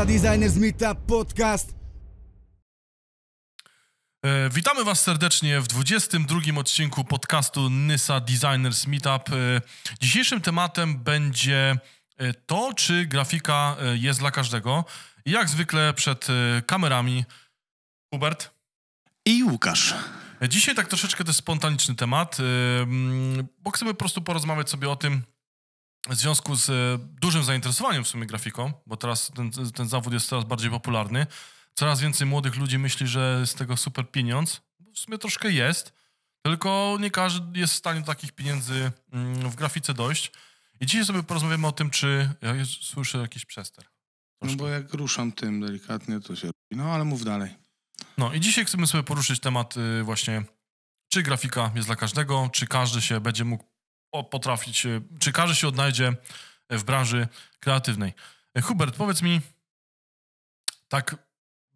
Nysa Designers Meetup Podcast. E, witamy Was serdecznie w 22 odcinku podcastu Nysa Designers Meetup. E, dzisiejszym tematem będzie e, to, czy grafika jest dla każdego. Jak zwykle przed kamerami Hubert. I Łukasz. Dzisiaj tak troszeczkę to jest spontaniczny temat, bo chcemy po prostu porozmawiać sobie o tym w związku z e, dużym zainteresowaniem w sumie grafiką, bo teraz ten, ten zawód jest coraz bardziej popularny. Coraz więcej młodych ludzi myśli, że z tego super pieniądz. W sumie troszkę jest, tylko nie każdy jest w stanie do takich pieniędzy mm, w grafice dojść. I dzisiaj sobie porozmawiamy o tym, czy... Ja słyszę jakiś przester. No bo jak ruszam tym delikatnie, to się robi. No ale mów dalej. No i dzisiaj chcemy sobie poruszyć temat y, właśnie, czy grafika jest dla każdego, czy każdy się będzie mógł potrafić, y, czy każdy się odnajdzie w branży kreatywnej. Y, Hubert, powiedz mi, tak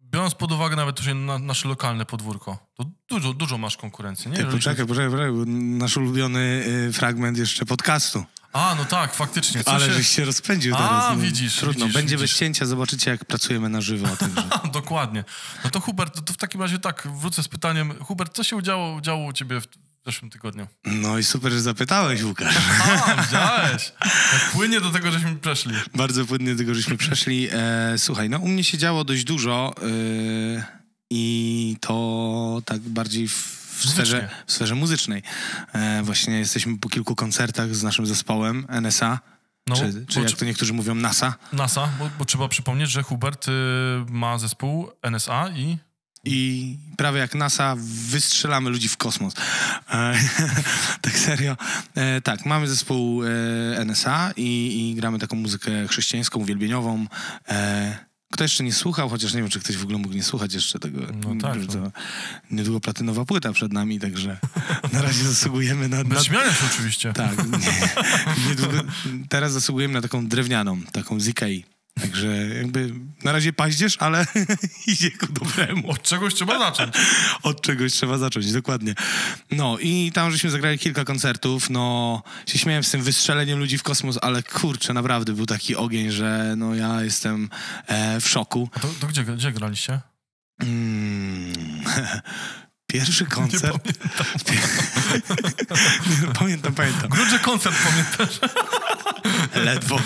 biorąc pod uwagę nawet tutaj na, nasze lokalne podwórko, to dużo, dużo masz konkurencji, nie? Ty, poczekaj, poczekaj, poczekaj. Nasz ulubiony y, fragment jeszcze podcastu. A, no tak, faktycznie. Co Ale się... żeś się rozpędził A, teraz. no. widzisz, Trudno, widzisz, będzie widzisz. bez cięcia, zobaczycie jak pracujemy na żywo. Także. Dokładnie. No to Hubert, to, w takim razie tak, wrócę z pytaniem. Hubert, co się działo, działo u ciebie w zeszłym tygodniu? No i super, że zapytałeś, Łukasz. A, widziałeś. Jak płynie do tego, żeśmy przeszli. Bardzo płynnie tego żeśmy przeszli. E, słuchaj, no u mnie się działo dość dużo y, i to tak bardziej w, w, sferze, w sferze muzycznej. E, właśnie jesteśmy po kilku koncertach z naszym zespołem NSA, No, czy, czy jak to niektórzy mówią NASA. NASA, bo, bo trzeba przypomnieć, że Hubert y, ma zespół NSA i... I prawie jak NASA wystrzelamy ludzi w kosmos. E, tak serio. E, tak, mamy zespół e, NSA i, i gramy taką muzykę chrześcijańską, uwielbieniową. E, kto jeszcze nie słuchał, chociaż nie wiem, czy ktoś w ogóle mógł nie słuchać jeszcze tego. No tak, no. Niedługo platynowa płyta przed nami, także na razie zasługujemy na... na się oczywiście. tak, nie, niedługo, teraz zasługujemy na taką drewnianą, taką z Ikei. Także jakby na razie paździerz, ale idzie ku dobremu. Od czegoś trzeba zacząć. Od czegoś trzeba zacząć, dokładnie. No i tam żeśmy zagrali kilka koncertów, no się śmiałem z tym wystrzeleniem ludzi w kosmos, ale kurczę, naprawdę był taki ogień, że no ja jestem e, w szoku. A to, to gdzie, gdzie graliście? Mm. Pierwszy koncert... Nie, pamiętam, pamiętam. Grudzie koncert pamiętasz? Ledwo.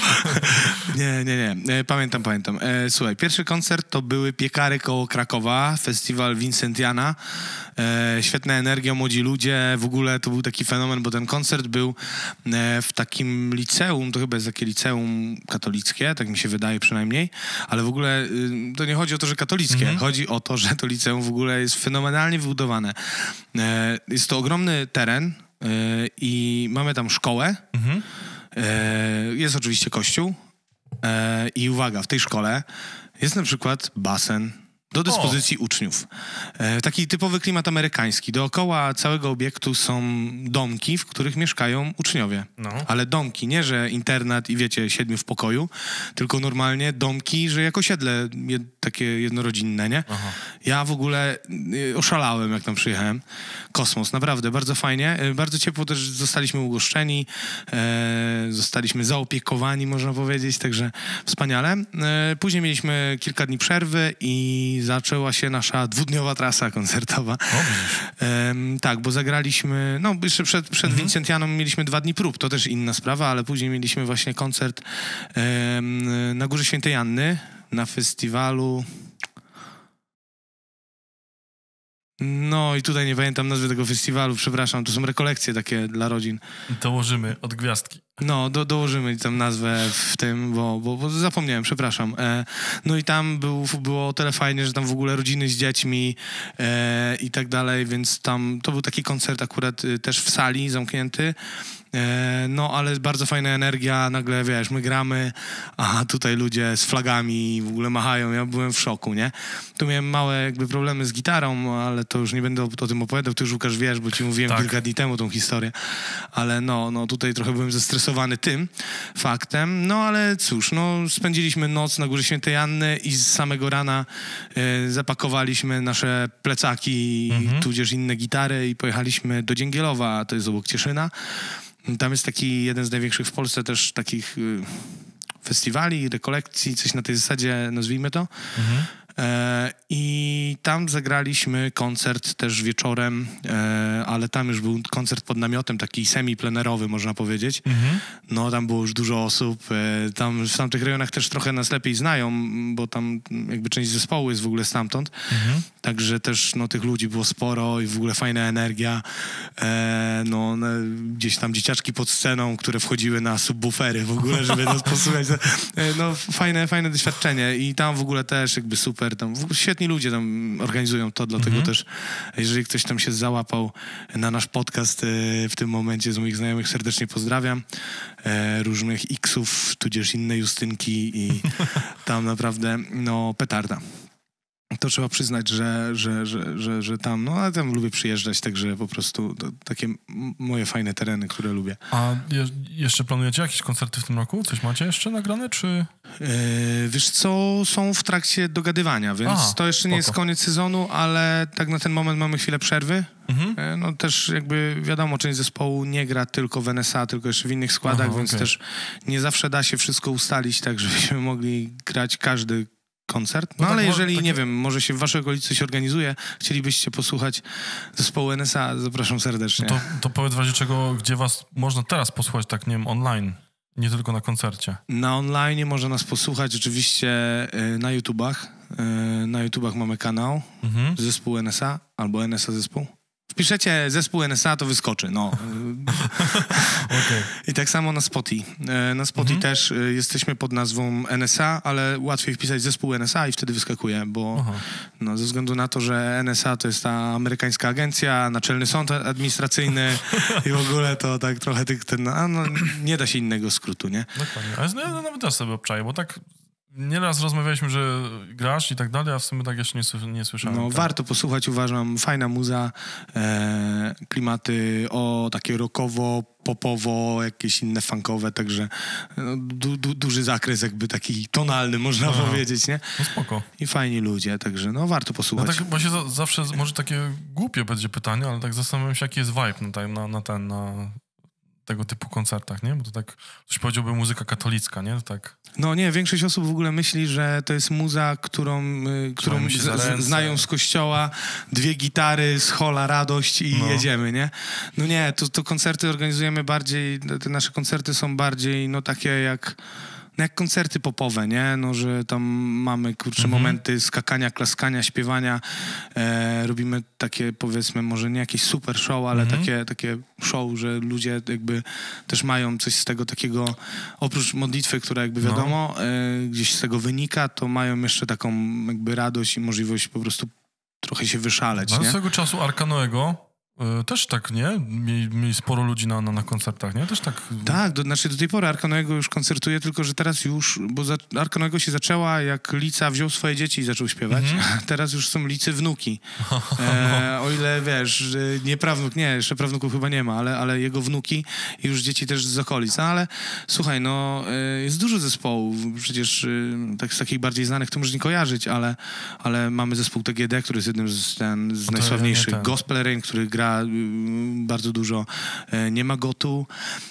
Nie, nie, nie. E, Pamiętam, pamiętam. E, słuchaj, pierwszy koncert to były piekary koło Krakowa, festiwal Vincentiana. E, świetna energia, młodzi ludzie. W ogóle to był taki fenomen, bo ten koncert był w takim liceum, to chyba jest takie liceum katolickie, tak mi się wydaje przynajmniej, ale w ogóle y, to nie chodzi o to, że katolickie. Chodzi o to, że to liceum w ogóle jest fenomenalnie wybudowane. E, jest to ogromny teren e, i mamy tam szkołę, Mhm. E, Jest oczywiście kościół. I uwaga, w tej szkole jest na przykład basen do dyspozycji uczniów. E, Taki typowy klimat amerykański. Dookoła całego obiektu są domki, w których mieszkają uczniowie. No. Ale domki, nie że internat i wiecie, siedmiu w pokoju, tylko normalnie domki, że jako osiedle jed, takie jednorodzinne, nie? Aha. Ja w ogóle y, oszalałem, jak tam przyjechałem. Kosmos, naprawdę, bardzo fajnie. Y, Bardzo ciepło też zostaliśmy ugoszczeni, e, zostaliśmy zaopiekowani, można powiedzieć, także wspaniale. E, później mieliśmy kilka dni przerwy i zaczęła się nasza dwudniowa trasa koncertowa. Em, tak, bo zagraliśmy, no jeszcze przed, przed Vincentianą mieliśmy dwa dni prób, to też inna sprawa, ale później mieliśmy właśnie koncert em, na Górze Świętej Anny na festiwalu. No i tutaj nie pamiętam nazwy tego festiwalu, przepraszam, to są rekolekcje takie dla rodzin. Dołożymy od gwiazdki. No, do, dołożymy tam nazwę w tym, bo, bo, bo zapomniałem, przepraszam. E, no i tam był, było o tyle fajnie, że tam w ogóle rodziny z dziećmi e, i tak dalej, więc tam to był taki koncert akurat y, też w sali zamknięty. E, no, ale bardzo fajna energia, nagle wiesz, my gramy, a tutaj ludzie z flagami w ogóle machają, ja byłem w szoku, nie? Tu miałem małe jakby problemy z gitarą, ale to już nie będę o, o tym opowiadał, ty już Łukasz wiesz, bo ci mówiłem Tak. kilka dni temu tą historię, ale no, no tutaj trochę byłem zestresowany tym faktem, no ale cóż, no spędziliśmy noc na Górze Świętej Anny i z samego rana e, zapakowaliśmy nasze plecaki, tudzież inne gitary i pojechaliśmy do Dzięgielowa, to jest obok Cieszyna. Tam jest taki jeden z największych w Polsce też takich y, festiwali, rekolekcji, coś na tej zasadzie, nazwijmy to. E, I tam zagraliśmy koncert też wieczorem, e, ale tam już był koncert pod namiotem, taki semi-plenerowy, można powiedzieć. No, tam było już dużo osób. E, tam w tamtych rejonach też trochę nas lepiej znają, bo tam jakby część zespołu jest w ogóle stamtąd. Także też no, tych ludzi było sporo i w ogóle fajna energia. E, no, gdzieś tam dzieciaczki pod sceną, które wchodziły na subwoofery w ogóle, żeby nas posłuchać. E, no, fajne, fajne doświadczenie i tam w ogóle też jakby super. Tam, w ogóle świetni ludzie tam organizują to, dlatego też jeżeli ktoś tam się załapał na nasz podcast e, w tym momencie z moich znajomych, serdecznie pozdrawiam. E, różnych X-ów, tudzież inne Justynki i tam naprawdę no petarda. To trzeba przyznać, że, że, że, że, tam, no ale tam lubię przyjeżdżać, także po prostu takie moje fajne tereny, które lubię. A je, jeszcze planujecie jakieś koncerty w tym roku? Coś macie jeszcze nagrane, czy... E, wiesz co, są w trakcie dogadywania, więc to jeszcze nie jest koniec sezonu, ale tak na ten moment mamy chwilę przerwy. Mhm. E, No też jakby wiadomo, część zespołu nie gra tylko w NSA, tylko jeszcze w innych składach, więc też nie zawsze da się wszystko ustalić tak, żebyśmy mogli grać każdy koncert. No, No tak, ale mo- jeżeli, takie- nie wiem, może się w waszej okolicy coś organizuje, chcielibyście posłuchać zespołu NSA, zapraszam serdecznie. To, to powiedz w razie czego, gdzie was można teraz posłuchać, tak nie wiem, online, nie tylko na koncercie. Na online można nas posłuchać oczywiście e, na YouTubach. E, Na YouTubach mamy kanał Mhm. zespół NSA albo NSA zespół. Wpiszecie zespół NSA, to wyskoczy, no. Okej. I tak samo na Spotify. E, Na Spotify też e, jesteśmy pod nazwą NSA, ale łatwiej wpisać zespół NSA i wtedy wyskakuje, bo Aha. no, ze względu na to, że NSA to jest ta amerykańska agencja, naczelny sąd administracyjny i w ogóle to tak trochę tych, ten, a no, nie da się innego skrótu, nie? Dokładnie. Ale no, ja nawet też sobie obczaję, bo tak nieraz rozmawialiśmy, że grasz i tak dalej, a w sumie tak jeszcze nie, nie słyszałem. No, tak. warto posłuchać, uważam. Fajna muza, e, klimaty o takie rockowo, popowo, jakieś inne funkowe, także no, du, du, duży zakres jakby taki tonalny, można Aha. powiedzieć, nie? No spoko. I fajni ludzie, także no warto No posłuchać. tak właśnie za, zawsze, może takie głupie będzie pytanie, ale tak zastanawiam się, jaki jest vibe na, na, na ten, na tego typu koncertach, nie? Bo to tak, ktoś powiedziałby muzyka katolicka, nie? To tak, No nie, większość osób w ogóle myśli, że to jest muza, którą, y, którą z, znają z kościoła, dwie gitary, z hola, radość i No. jedziemy, nie? No nie, to, to koncerty organizujemy bardziej, te nasze koncerty są bardziej, no takie jak... No jak koncerty popowe, nie? No, że tam mamy, kurczę, Mhm. momenty skakania, klaskania, śpiewania. E, robimy takie, powiedzmy, może nie jakieś super show, ale Mhm. takie, takie show, że ludzie jakby też mają coś z tego takiego, oprócz modlitwy, która jakby No. wiadomo, e, gdzieś z tego wynika, to mają jeszcze taką jakby radość i możliwość po prostu trochę się wyszaleć, no, nie? swego czasu Arkanoego też tak, nie? Mieli, mieli sporo ludzi na, na, na koncertach, nie? Też tak... Tak, do, znaczy do tej pory Arkonego już koncertuje, tylko że teraz już, bo za, Arkonego się zaczęła, jak Lica wziął swoje dzieci i zaczął śpiewać. Mhm. Teraz już są Licy wnuki. E, o ile wiesz, nie prawnuk, nie, jeszcze prawnuków chyba nie ma, ale, ale jego wnuki i już dzieci też z okolic. No ale słuchaj, no e, jest dużo zespołów, przecież e, tak z takich bardziej znanych to może nie kojarzyć, ale, ale mamy zespół TGD, który jest jednym z, ten, z No ja najsławniejszych. nie ten. Gospel Rain, który gra bardzo dużo. E, nie ma Gotu.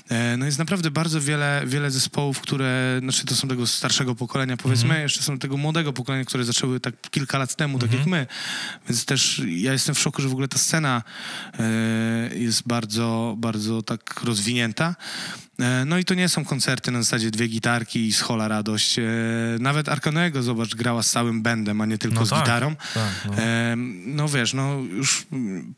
E, no jest naprawdę bardzo wiele, wiele zespołów, które, znaczy to są tego starszego pokolenia powiedzmy, Mhm. jeszcze są tego młodego pokolenia, które zaczęły tak kilka lat temu, tak jak Mhm. my. Więc też ja jestem w szoku, że w ogóle ta scena e, jest bardzo, bardzo tak rozwinięta. E, No i to nie są koncerty na zasadzie dwie gitarki i z hola radość. E, Nawet Arkonego, zobacz, grała z całym bandem, a nie tylko No z tak, gitarą. tak, no. Em, No wiesz, no już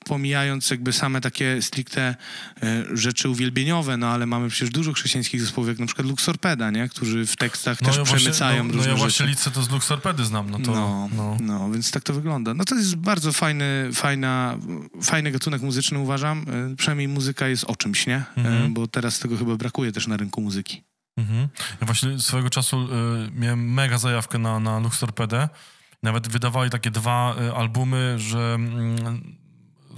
pomijając jakby same takie stricte e, rzeczy uwielbieniowe, no ale mamy przecież dużo chrześcijańskich zespołów, jak na przykład Luxorpeda, nie? Którzy w tekstach też ja przemycają no, no różne ja rzeczy. właśnie Licę to z Luxorpedy znam, no to... No, no. no. więc tak to wygląda. No to jest bardzo fajny, fajna, fajny gatunek muzyczny, uważam. E, Przynajmniej muzyka jest o czymś, nie? E, Mhm. Bo teraz tego chyba brakuje też na rynku muzyki. Mhm. Ja właśnie swego czasu y, miałem mega zajawkę na, na Luxorpedę. Nawet wydawali takie dwa y, albumy, że mm,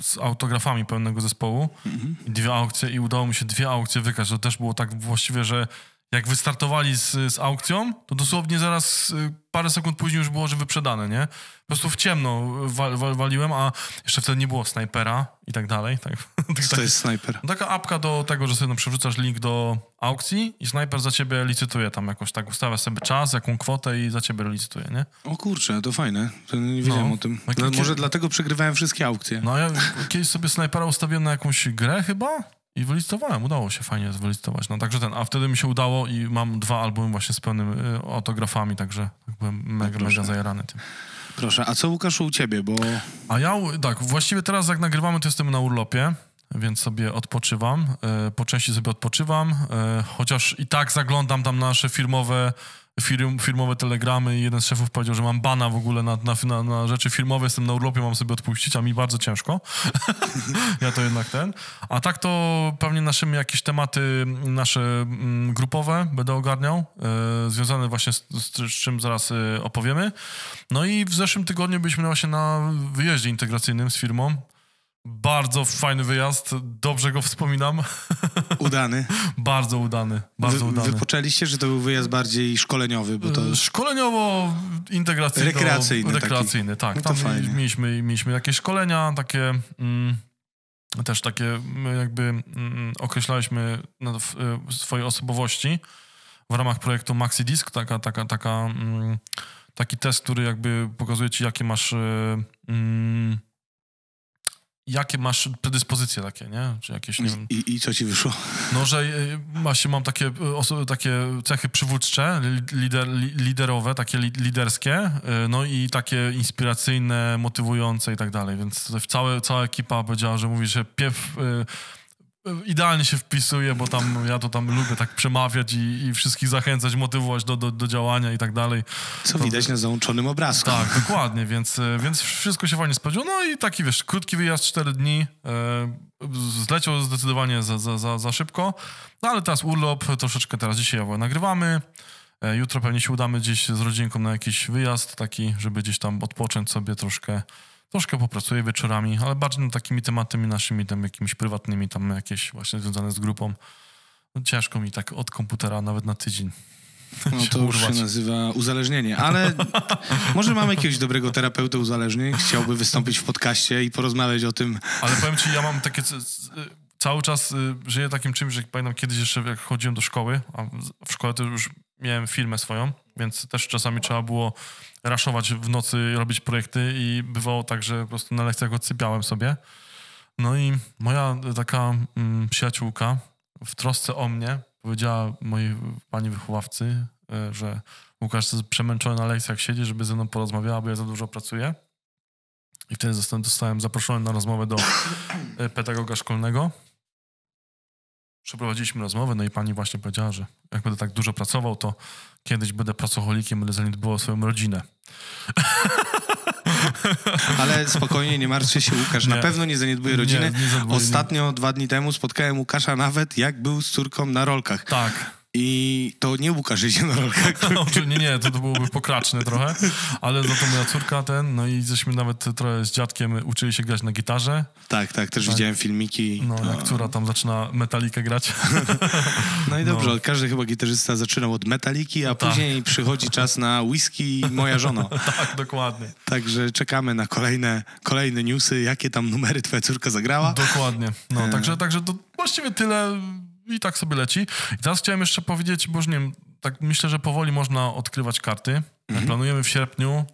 z autografami pełnego zespołu Mhm. i dwie aukcje i udało mi się dwie aukcje wygrać. To też było tak właściwie, że jak wystartowali z, z aukcją, to dosłownie zaraz y, parę sekund później już było, że wyprzedane, nie? Po prostu w ciemno wa, wa, waliłem, a jeszcze wtedy nie było snajpera i tak dalej. Tak, Co to jest snajper? Taka apka do tego, że sobie no, przerzucasz link do aukcji i snajper za ciebie licytuje tam jakoś tak, ustawia sobie czas, jaką kwotę i za ciebie licytuje, nie? O kurczę, to fajne. To nie wiedziałem No. o tym. Dla- Może dlatego przegrywałem wszystkie aukcje. No ja kiedyś sobie snajpera ustawiłem na jakąś grę chyba i wylicytowałem. Udało się fajnie wylicytować. No także ten, a wtedy mi się udało i mam dwa albumy właśnie z pełnymi y, autografami, także tak byłem mega, proszę. mega zajarany tym. Proszę, a co Łukaszu u ciebie, bo A ja, tak, właściwie teraz jak nagrywamy, to jestem na urlopie, więc sobie odpoczywam. E, Po części sobie odpoczywam, e, chociaż i tak zaglądam tam na nasze firmowe, firm, firmowe telegramy i jeden z szefów powiedział, że mam bana w ogóle na, na, na, rzeczy firmowe, jestem na urlopie, mam sobie odpuścić, a mi bardzo ciężko. ja to jednak ten. A tak to pewnie naszymi jakieś tematy nasze mm, grupowe będę ogarniał, e, związane właśnie z, z, z czym zaraz e, opowiemy. No i w zeszłym tygodniu byliśmy właśnie na wyjeździe integracyjnym z firmą. Bardzo fajny wyjazd, dobrze go wspominam. udany? bardzo udany, bardzo Wy, udany. wypoczęliście, że to był wyjazd bardziej szkoleniowy, bo to... E, Szkoleniowo, integracyjny. Rekreacyjny taki. Rekreacyjny, tak. No to Tam fajnie. mieliśmy, mieliśmy jakieś szkolenia, takie mm, też takie jakby mm, określaliśmy no, w, y, swoje osobowości w ramach projektu MaxiDisk, taka, taka, taka, mm, taki test, który jakby pokazuje ci, jakie masz y, mm, jakie masz predyspozycje takie, nie? Czy jakieś, nie wiem, I, I co ci wyszło? no, że y, właśnie mam takie, y, oso- takie cechy przywódcze, li- lider, li- liderowe, takie li, liderskie, y, no i takie inspiracyjne, motywujące i tak dalej. Więc całe, cała ekipa powiedziała, że mówi, że piew y, y, idealnie się wpisuje, bo tam ja to tam lubię tak przemawiać i, i wszystkich zachęcać, motywować do, do, do działania i tak dalej. Co widać na załączonym obrazku. Tak, dokładnie, więc, więc wszystko się fajnie sprawdziło. No i taki, wiesz, krótki wyjazd, 4 dni. E, zleciał zdecydowanie za, za, za, za szybko, no ale teraz urlop, troszeczkę teraz dzisiaj nagrywamy. E, jutro pewnie się udamy gdzieś z rodzinką na jakiś wyjazd taki, żeby gdzieś tam odpocząć sobie troszkę. Troszkę popracuję wieczorami, ale bardziej nad takimi tematami naszymi, tam jakimiś prywatnymi, tam jakieś właśnie związane z grupą. No, ciężko mi tak od komputera nawet na tydzień. No to już się nazywa uzależnienie, ale może mamy jakiegoś dobrego terapeutę uzależnień, chciałby wystąpić w podcaście i porozmawiać o tym. Ale powiem ci, ja mam takie... Cały czas y, żyję takim czymś, że pamiętam kiedyś jeszcze jak chodziłem do szkoły, a w- w szkole to już miałem firmę swoją, więc też czasami trzeba było raszować w nocy, robić projekty i bywało tak, że po prostu na lekcjach odsypiałem sobie. No i moja taka mm, przyjaciółka w trosce o mnie powiedziała mojej pani wychowawcy, y, że Łukasz jest przemęczony na lekcjach siedzi, żeby ze mną porozmawiała, bo ja za dużo pracuję. I wtedy zostałem, zostałem zaproszony na rozmowę do e, pedagoga szkolnego. Przeprowadziliśmy rozmowę, no i pani właśnie powiedziała, że jak będę tak dużo pracował, to kiedyś będę pracocholikiem, będę zaniedbywał swoją rodzinę. Ale spokojnie, nie martwcie się, Łukasz na Nie. pewno nie zaniedbuje rodziny. Nie, nie. Ostatnio, dwa dni temu, spotkałem Łukasza nawet, jak był z córką na rolkach. Tak. I to nie Łukasz jedzie na rolkach. No, nie, nie, to, to byłoby pokraczne trochę, ale za to moja córka ten, no i żeśmy nawet trochę z dziadkiem uczyli się grać na gitarze. Tak, tak, też widziałem filmiki. No, jak córa tam zaczyna metalikę grać. No i dobrze, każdy chyba gitarzysta zaczynał od metaliki, a tak. później przychodzi czas na whisky i moja żona. tak, dokładnie. Także czekamy na kolejne, kolejne newsy, jakie tam numery twoja córka zagrała. Dokładnie. No, E. także, także to właściwie tyle i tak sobie leci. I teraz chciałem jeszcze powiedzieć, bo już nie wiem, tak myślę, że powoli można odkrywać karty. Planujemy w sierpniu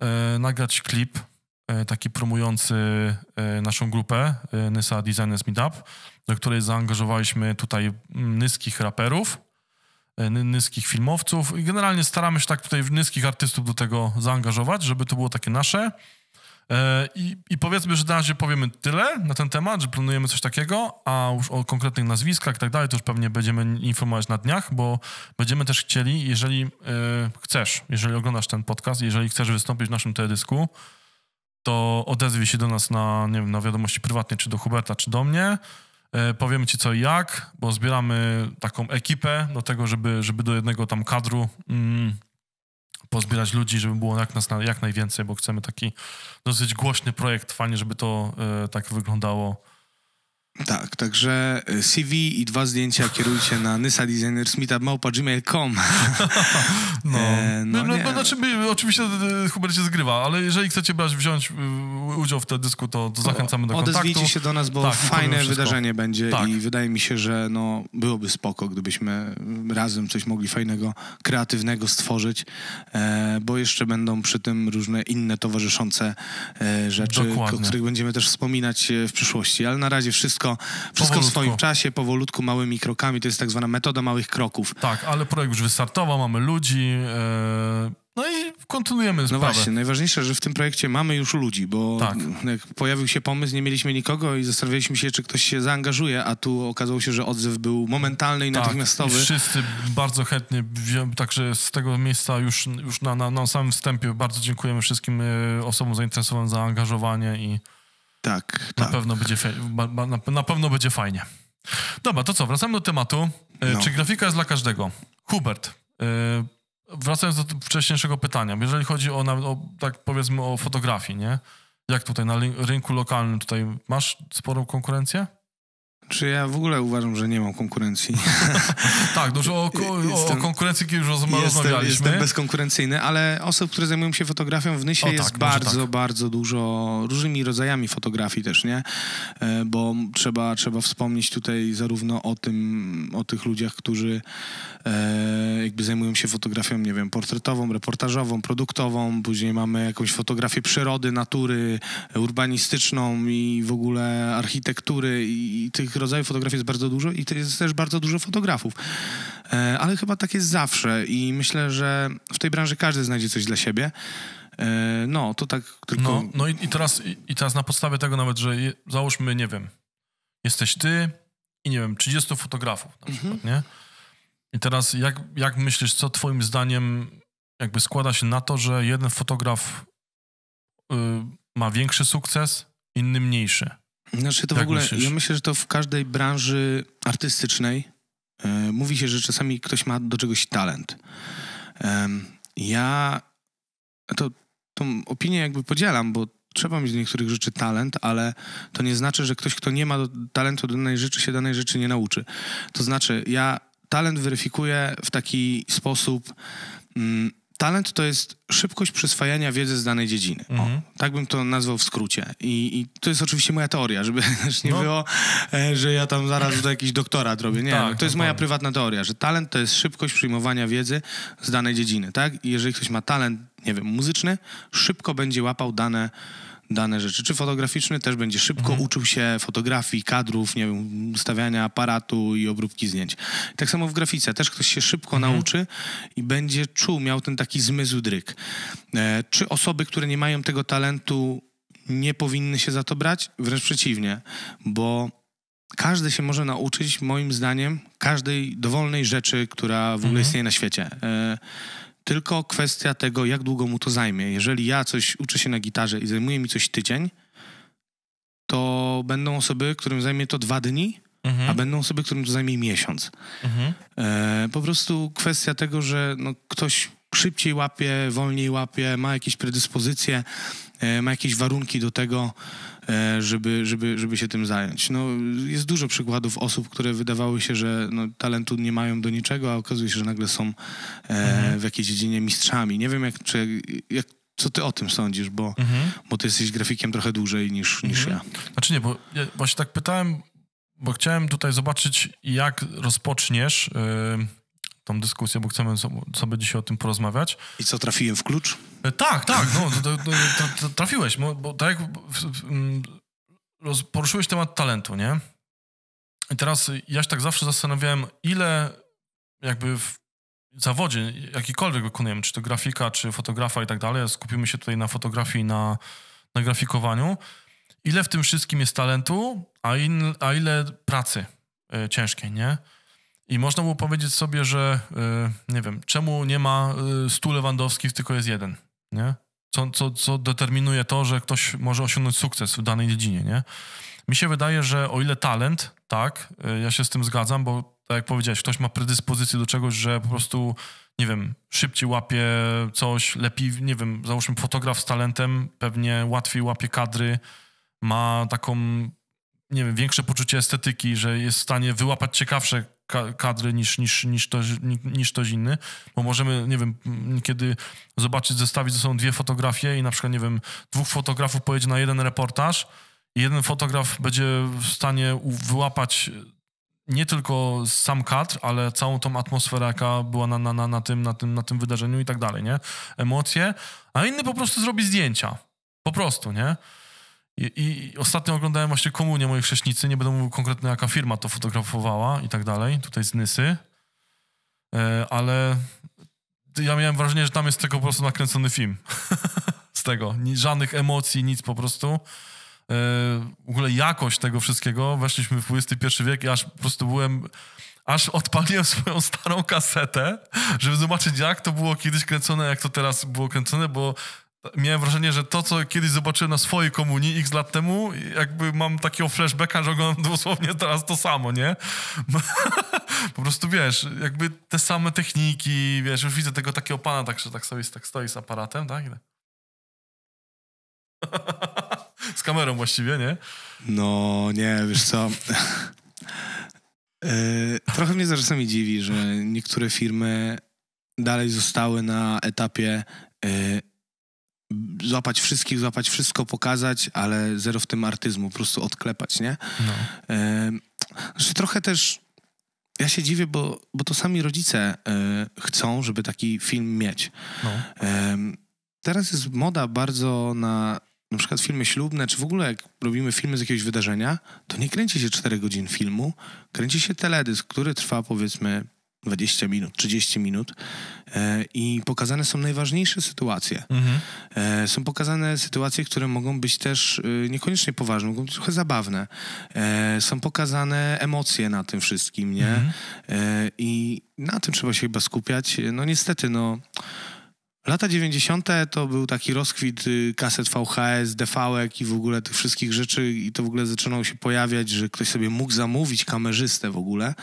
e, nagrać klip e, taki promujący e, naszą grupę e, Nysa Designers Meetup, do której zaangażowaliśmy tutaj nyskich raperów, e, ny- nyskich filmowców i generalnie staramy się tak tutaj nyskich artystów do tego zaangażować, żeby to było takie nasze. E, I, I powiedzmy, że na razie powiemy tyle na ten temat, że planujemy coś takiego, a już o konkretnych nazwiskach i tak dalej, to już pewnie będziemy informować na dniach, bo będziemy też chcieli, jeżeli e, chcesz, jeżeli oglądasz ten podcast, jeżeli chcesz wystąpić w naszym teledysku, to odezwij się do nas na, nie wiem, na wiadomości prywatnie, czy do Huberta, czy do mnie. E, Powiemy ci co i jak, bo zbieramy taką ekipę do tego, żeby, żeby do jednego tam kadru mm, pozbierać ludzi, żeby było jak nas na, jak najwięcej, bo chcemy taki dosyć głośny projekt, fajnie, żeby to e, tak wyglądało Tak, także y, CV i dwa zdjęcia kierujcie na nysadesignersmeetup.gmail.com No, E, no, no no, znaczy, my- oczywiście e, Hubert się zgrywa, ale jeżeli chcecie brać, wziąć e, udział w teledysku, to, to zachęcamy do kontaktu. Odezwijcie się do nas, bo Tak, fajne wydarzenie będzie Tak. i wydaje mi się, że no, byłoby spoko, gdybyśmy razem coś mogli fajnego, kreatywnego stworzyć, e, bo jeszcze będą przy tym różne inne towarzyszące e, rzeczy, Dokładnie. o których będziemy też wspominać e, w przyszłości, ale na razie wszystko, wszystko w Powolutku. swoim czasie, powolutku, małymi krokami, to jest tak zwana metoda małych kroków. Tak, ale projekt już wystartował, mamy ludzi, e, no i kontynuujemy No sprawę. właśnie, najważniejsze, że w tym projekcie mamy już ludzi, bo Tak. jak pojawił się pomysł, nie mieliśmy nikogo i zastanawialiśmy się, czy ktoś się zaangażuje, a tu okazało się, że odzew był momentalny i Tak, natychmiastowy. i wszyscy bardzo chętnie, także z tego miejsca już, już na, na, na samym wstępie bardzo dziękujemy wszystkim e, osobom zainteresowanym za zaangażowanie i Tak, na tak. pewno będzie, na, na pewno będzie fajnie. Dobra, to co, wracamy do tematu. E, No. Czy grafika jest dla każdego? Hubert, e, wracając do wcześniejszego pytania, jeżeli chodzi o, o tak powiedzmy o fotografię, nie? Jak tutaj na rynku lokalnym tutaj masz sporą konkurencję? Czy ja w ogóle uważam, że nie mam konkurencji. Tak, dużo o, o, o konkurencji już roz- jestem, rozmawialiśmy. jestem bezkonkurencyjny, ale osób, które zajmują się fotografią w Nysie O, jest tak, bardzo, tak. bardzo dużo, różnymi rodzajami fotografii też, nie? E, Bo trzeba, trzeba wspomnieć tutaj zarówno o tym, o tych ludziach, którzy e, jakby zajmują się fotografią, nie wiem, portretową, reportażową, produktową, później mamy jakąś fotografię przyrody, natury, urbanistyczną i w ogóle architektury i, i tych rodzajów fotografii jest bardzo dużo i jest też bardzo dużo fotografów. E, Ale chyba tak jest zawsze i myślę, że w tej branży każdy znajdzie coś dla siebie. E, No, to tak tylko... No, no i, i, teraz, i, teraz na podstawie tego nawet, że je, załóżmy, nie wiem, jesteś ty i nie wiem, 30 fotografów na przykład, nie? I teraz jak, jak myślisz, co twoim zdaniem jakby składa się na to, że jeden fotograf y, ma większy sukces, inny mniejszy? Znaczy to w Jak ogóle, myślisz? ja myślę, że to w każdej branży artystycznej e, mówi się, że czasami ktoś ma do czegoś talent. Ja to, tą opinię jakby podzielam, bo trzeba mieć do niektórych rzeczy talent, ale to nie znaczy, że ktoś, kto nie ma do, talentu do danej rzeczy, się danej rzeczy nie nauczy. To znaczy, ja talent weryfikuję w taki sposób. Mm, talent to jest szybkość przyswajania wiedzy z danej dziedziny. Mhm. O, tak bym to nazwał w skrócie. I, I to jest oczywiście moja teoria, żeby też nie No. było, e, że ja tam zaraz tutaj jakiś doktorat robię. Nie, Tak, no, to jest moja prywatna teoria, że talent to jest szybkość przyjmowania wiedzy z danej dziedziny, tak? I jeżeli ktoś ma talent, nie wiem, muzyczny, szybko będzie łapał dane dane rzeczy, czy fotograficzny, też będzie szybko Mhm. uczył się fotografii, kadrów, nie wiem, ustawiania aparatu i obróbki zdjęć. Tak samo w grafice, też ktoś się szybko Mhm. nauczy i będzie czuł, miał ten taki zmysł dryk. E, czy osoby, które nie mają tego talentu, nie powinny się za to brać? Wręcz przeciwnie, bo każdy się może nauczyć, moim zdaniem, każdej dowolnej rzeczy, która w ogóle Mhm. istnieje na świecie. E, tylko kwestia tego, jak długo mu to zajmie. Jeżeli ja coś uczę się na gitarze i zajmuje mi coś tydzień, to będą osoby, którym zajmie to dwa dni, Mhm. a będą osoby, którym to zajmie miesiąc. Mhm. E, po prostu kwestia tego, że no, ktoś szybciej łapie, wolniej łapie, ma jakieś predyspozycje, e, ma jakieś warunki do tego, żeby, żeby, żeby się tym zająć. No, jest dużo przykładów osób, które wydawały się, że no, talentu nie mają do niczego, a okazuje się, że nagle są e, w jakiejś dziedzinie mistrzami. Nie wiem, jak, czy, jak, co ty o tym sądzisz, bo, Mhm. bo ty jesteś grafikiem trochę dłużej niż, niż ja. Znaczy nie, bo ja właśnie tak pytałem, bo chciałem tutaj zobaczyć, jak rozpoczniesz y, tą dyskusję, bo chcemy so- sobie dzisiaj o tym porozmawiać. I co, trafiłem w klucz? E, Tak, tak, no, trafiłeś, bo, tak jak poruszyłeś temat talentu, nie? I teraz ja się tak zawsze zastanawiałem, ile jakby w zawodzie, jakikolwiek wykonujemy, czy to grafika, czy fotografa i tak dalej, skupimy się tutaj na fotografii i na, na grafikowaniu, ile w tym wszystkim jest talentu, a, in, a ile pracy e, ciężkiej, nie? I można było powiedzieć sobie, że e, nie wiem, czemu nie ma e, stu Lewandowskich, tylko jest jeden, nie? Co, co, co determinuje to, że ktoś może osiągnąć sukces w danej dziedzinie, nie? Mi się wydaje, że o ile talent, tak, e, ja się z tym zgadzam, bo tak jak powiedziałeś, ktoś ma predyspozycję do czegoś, że po prostu, nie wiem, szybciej łapie coś, lepiej, nie wiem, załóżmy fotograf z talentem pewnie łatwiej łapie kadry, ma taką, nie wiem, większe poczucie estetyki, że jest w stanie wyłapać ciekawsze ka kadry niż, niż, niż, ktoś, niż ktoś inny, bo możemy, nie wiem, kiedy zobaczyć, zestawić ze sobą dwie fotografie i na przykład, nie wiem, dwóch fotografów pojedzie na jeden reportaż i jeden fotograf będzie w stanie wyłapać nie tylko sam kadr, ale całą tą atmosferę, jaka była na, na, na, tym, na, tym, na tym wydarzeniu i tak dalej, nie? Emocje, a inny po prostu zrobi zdjęcia. Po prostu, nie? I, I, ostatnio oglądałem właśnie komunię mojej chrześnicy, nie będę mówił konkretnie jaka firma to fotografowała i tak dalej, tutaj z Nysy, e, ale ja miałem wrażenie, że tam jest tego po prostu nakręcony film. z tego. Żadnych emocji, nic po prostu. E, w ogóle jakość tego wszystkiego, weszliśmy w XXI wiek i aż po prostu byłem aż odpaliłem swoją starą kasetę, żeby zobaczyć, jak to było kiedyś kręcone, jak to teraz było kręcone, bo miałem wrażenie, że to, co kiedyś zobaczyłem na swojej komunii x lat temu, jakby mam takiego flashbacka, że oglądam dosłownie teraz to samo, nie? po prostu, wiesz, jakby te same techniki, wiesz, już widzę tego takiego pana, tak, że tak sobie tak stoi z aparatem, tak? z kamerą właściwie, nie? No, nie, wiesz co... E, trochę mnie czasami dziwi, że niektóre firmy dalej zostały na etapie e, złapać wszystkich, złapać wszystko, pokazać, ale zero w tym artyzmu, po prostu odklepać, nie? No. Znaczy trochę też ja się dziwię, bo, bo to sami rodzice e, chcą, żeby taki film mieć. No. Teraz jest moda bardzo na na przykład filmy ślubne, czy w ogóle jak robimy filmy z jakiegoś wydarzenia, to nie kręci się 4 godzin filmu, kręci się teledysk, który trwa powiedzmy 20 minut, 30 minut e, i pokazane są najważniejsze sytuacje. Mhm. E, są pokazane sytuacje, które mogą być też e, niekoniecznie poważne, mogą być trochę zabawne. E, są pokazane emocje na tym wszystkim, nie? Mhm. E, I na tym trzeba się chyba skupiać. No niestety, no Lata 90. to był taki rozkwit y, kaset VHS, dv i w ogóle tych wszystkich rzeczy i to w ogóle zaczynało się pojawiać, że ktoś sobie mógł zamówić kamerzystę w ogóle.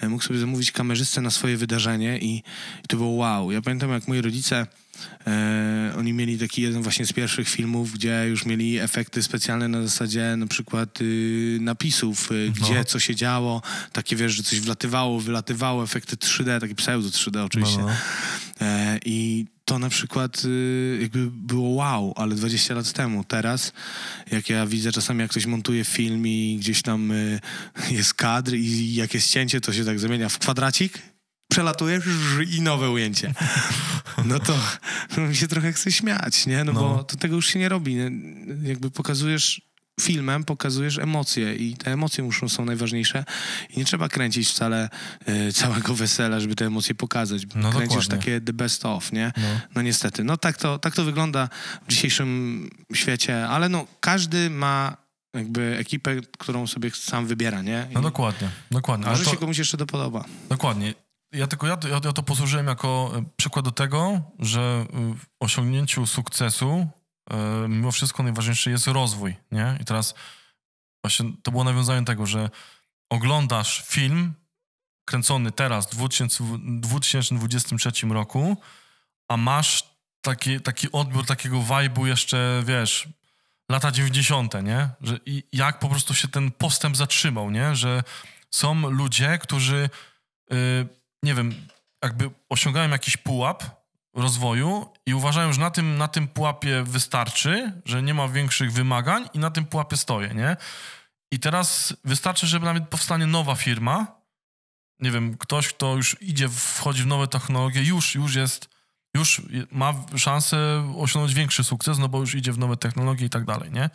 E, mógł sobie zamówić kamerzystę na swoje wydarzenie i, i to było wow. Ja pamiętam jak moi rodzice E, oni mieli taki jeden właśnie z pierwszych filmów, gdzie już mieli efekty specjalne na zasadzie na przykład y, napisów, y, no. gdzie co się działo, takie wiesz, że coś wlatywało, wylatywało, efekty 3D, takie pseudo 3D oczywiście. No, no. E, I to na przykład y, jakby było wow, ale 20 lat temu. Teraz, jak ja widzę czasami, jak ktoś montuje film i gdzieś tam y, jest kadr i jak jest cięcie, to się tak zamienia w kwadracik przelatujesz i nowe ujęcie. No to no, mi się trochę chce śmiać, nie? No, no, bo to tego już się nie robi. Jakby pokazujesz filmem, pokazujesz emocje i te emocje muszą są najważniejsze i nie trzeba kręcić wcale y, całego wesela, żeby te emocje pokazać. No, Kręcisz dokładnie. takie the best of, nie? No. no. niestety. No tak to, tak to wygląda w dzisiejszym świecie, ale no każdy ma jakby ekipę, którą sobie sam wybiera, nie? I no dokładnie, dokładnie. Może to... się komuś jeszcze to podoba. Dokładnie. Ja tylko ja, ja, ja to posłużyłem jako e, przykład do tego, że e, w osiągnięciu sukcesu mimo wszystko najważniejszy jest rozwój, nie? I teraz właśnie to było nawiązanie tego, że oglądasz film kręcony teraz w 2023 roku, a masz taki, taki odbiór takiego vibe'u jeszcze, wiesz, lata 90., nie? Że jak po prostu się ten postęp zatrzymał, nie? Że są ludzie, którzy... Yy, nie wiem, jakby osiągają jakiś pułap rozwoju i uważają, że na tym, na tym pułapie wystarczy, że nie ma większych wymagań i na tym pułapie stoję, nie? I teraz wystarczy, żeby nawet powstanie nowa firma, nie wiem, ktoś, kto już idzie, wchodzi w nowe technologie, już, już jest, już ma szansę osiągnąć większy sukces, no bo już idzie w nowe technologie i tak dalej, nie?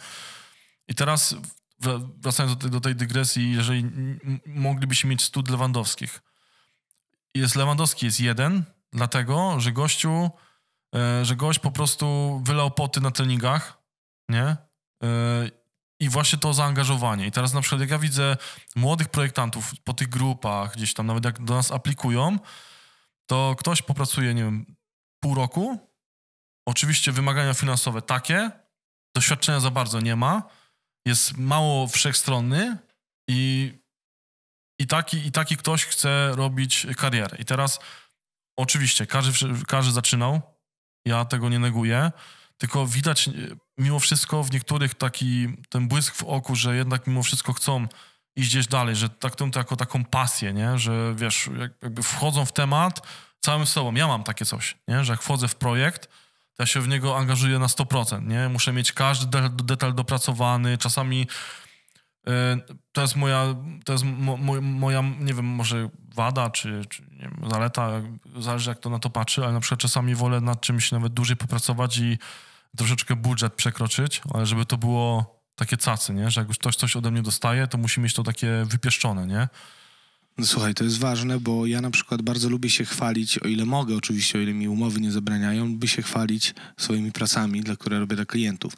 I teraz wracając do tej, do tej dygresji, jeżeli moglibyśmy mieć stud Lewandowskich, jest Lewandowski jest jeden, dlatego, że gościu, e, że gość po prostu wylał poty na treningach, nie? E, I właśnie to zaangażowanie. I teraz na przykład jak ja widzę młodych projektantów po tych grupach, gdzieś tam nawet jak do nas aplikują, to ktoś popracuje, nie wiem, pół roku. Oczywiście wymagania finansowe takie, doświadczenia za bardzo nie ma, jest mało wszechstronny i i taki, I taki ktoś chce robić karierę. I teraz oczywiście każdy, każdy zaczynał, ja tego nie neguję, tylko widać e, mimo wszystko w niektórych taki ten błysk w oku, że jednak mimo wszystko chcą iść gdzieś dalej, że traktują to jako taką pasję, nie? że wiesz, jakby wchodzą w temat całym sobą. Ja mam takie coś, nie? że jak wchodzę w projekt, to ja się w niego angażuję na 100%, nie? Muszę mieć każdy detal dopracowany, czasami to jest moja, to jest mo, mo, moja, nie wiem, może wada, czy, czy wiem, zaleta, zależy jak to na to patrzy, ale na przykład czasami wolę nad czymś nawet dłużej popracować i troszeczkę budżet przekroczyć, ale żeby to było takie cacy, nie? Że jak już ktoś coś ode mnie dostaje, to musi mieć to takie wypieszczone, nie? No słuchaj, to jest ważne, bo ja na przykład bardzo lubię się chwalić, o ile mogę oczywiście, o ile mi umowy nie zabraniają, lubię się chwalić swoimi pracami, dla które robię dla klientów.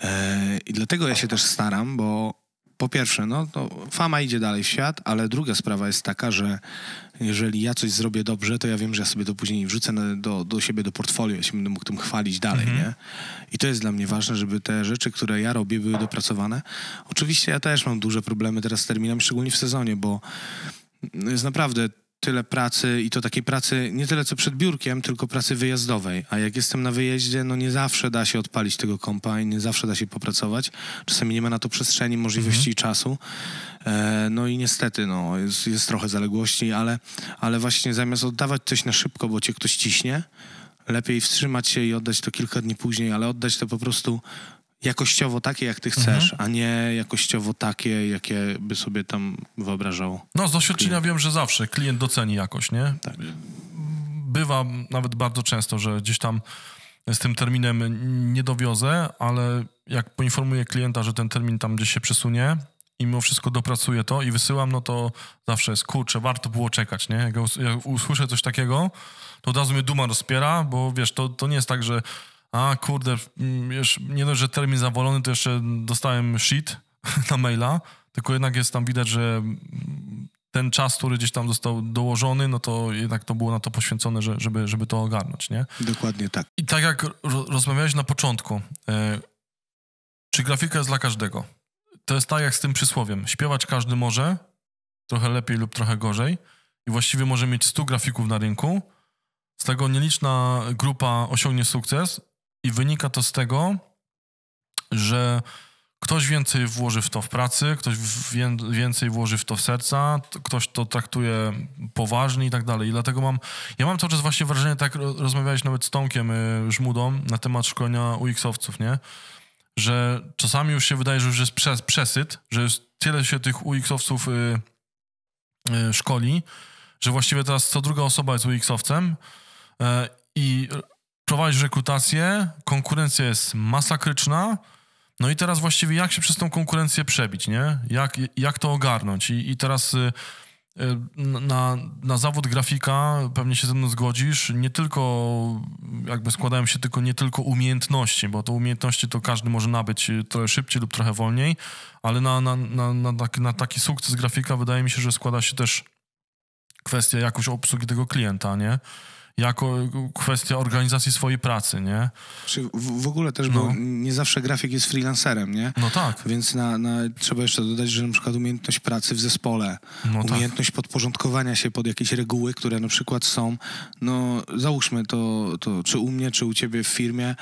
Eee, I dlatego ja się też staram, bo po pierwsze, no to fama idzie dalej w świat, ale druga sprawa jest taka, że jeżeli ja coś zrobię dobrze, to ja wiem, że ja sobie to później wrzucę do, do siebie do portfolio, ja się będę mógł tym chwalić dalej, mhm. nie? I to jest dla mnie ważne, żeby te rzeczy, które ja robię, były dopracowane. Oczywiście ja też mam duże problemy teraz z terminami, szczególnie w sezonie, bo jest naprawdę tyle pracy i to takiej pracy nie tyle co przed biurkiem, tylko pracy wyjazdowej. A jak jestem na wyjeździe, no nie zawsze da się odpalić tego kompa i nie zawsze da się popracować. Czasami nie ma na to przestrzeni, możliwości mhm. i czasu. E, no i niestety, no, jest, jest trochę zaległości, ale, ale właśnie zamiast oddawać coś na szybko, bo cię ktoś ciśnie, lepiej wstrzymać się i oddać to kilka dni później, ale oddać to po prostu jakościowo takie, jak ty chcesz, mhm. a nie jakościowo takie, jakie by sobie tam wyobrażał. No, z doświadczenia klient. wiem, że zawsze klient doceni jakość, nie? Tak. Bywa nawet bardzo często, że gdzieś tam z tym terminem nie dowiozę, ale jak poinformuję klienta, że ten termin tam gdzieś się przesunie i mimo wszystko dopracuję to i wysyłam, no to zawsze jest, kurczę, warto było czekać, nie? Jak, jak usłyszę coś takiego, to od razu mnie duma rozpiera, bo wiesz, to, to nie jest tak, że a kurde, już nie dość, że termin zawolony, to jeszcze dostałem shit na maila, tylko jednak jest tam widać, że ten czas, który gdzieś tam został dołożony, no to jednak to było na to poświęcone, że, żeby, żeby to ogarnąć, nie? Dokładnie tak. I tak jak rozmawiałeś na początku, e, czy grafika jest dla każdego? To jest tak jak z tym przysłowiem. Śpiewać każdy może, trochę lepiej lub trochę gorzej i właściwie może mieć 100 grafików na rynku, z tego nieliczna grupa osiągnie sukces, i wynika to z tego, że ktoś więcej włoży w to w pracy, ktoś więcej włoży w to w serca, ktoś to traktuje poważnie i tak dalej. I dlatego mam, ja mam cały czas właśnie wrażenie, tak rozmawiałeś nawet z Tomkiem y, Żmudą na temat szkolenia UX-owców, nie? Że czasami już się wydaje, że już jest przesyt, że jest tyle się tych UX-owców y, y, szkoli, że właściwie teraz co druga osoba jest UX-owcem i prowadzisz rekrutację, konkurencja jest masakryczna, no i teraz właściwie jak się przez tą konkurencję przebić, nie? Jak, jak to ogarnąć? I, i teraz y, y, na, na zawód grafika, pewnie się ze mną zgodzisz, nie tylko, jakby składają się tylko nie tylko umiejętności, bo to umiejętności to każdy może nabyć trochę szybciej lub trochę wolniej, ale na, na, na, na, taki, na taki sukces grafika wydaje mi się, że składa się też kwestia jakoś obsługi tego klienta, nie? Jako kwestia organizacji swojej pracy, nie? W, w ogóle też, no. bo nie zawsze grafik jest freelancerem, nie? No tak. Więc na, na, trzeba jeszcze dodać, że na przykład umiejętność pracy w zespole, no tak. umiejętność tak. podporządkowania się pod jakieś reguły, które na przykład są, no załóżmy to, to czy u mnie, czy u ciebie w firmie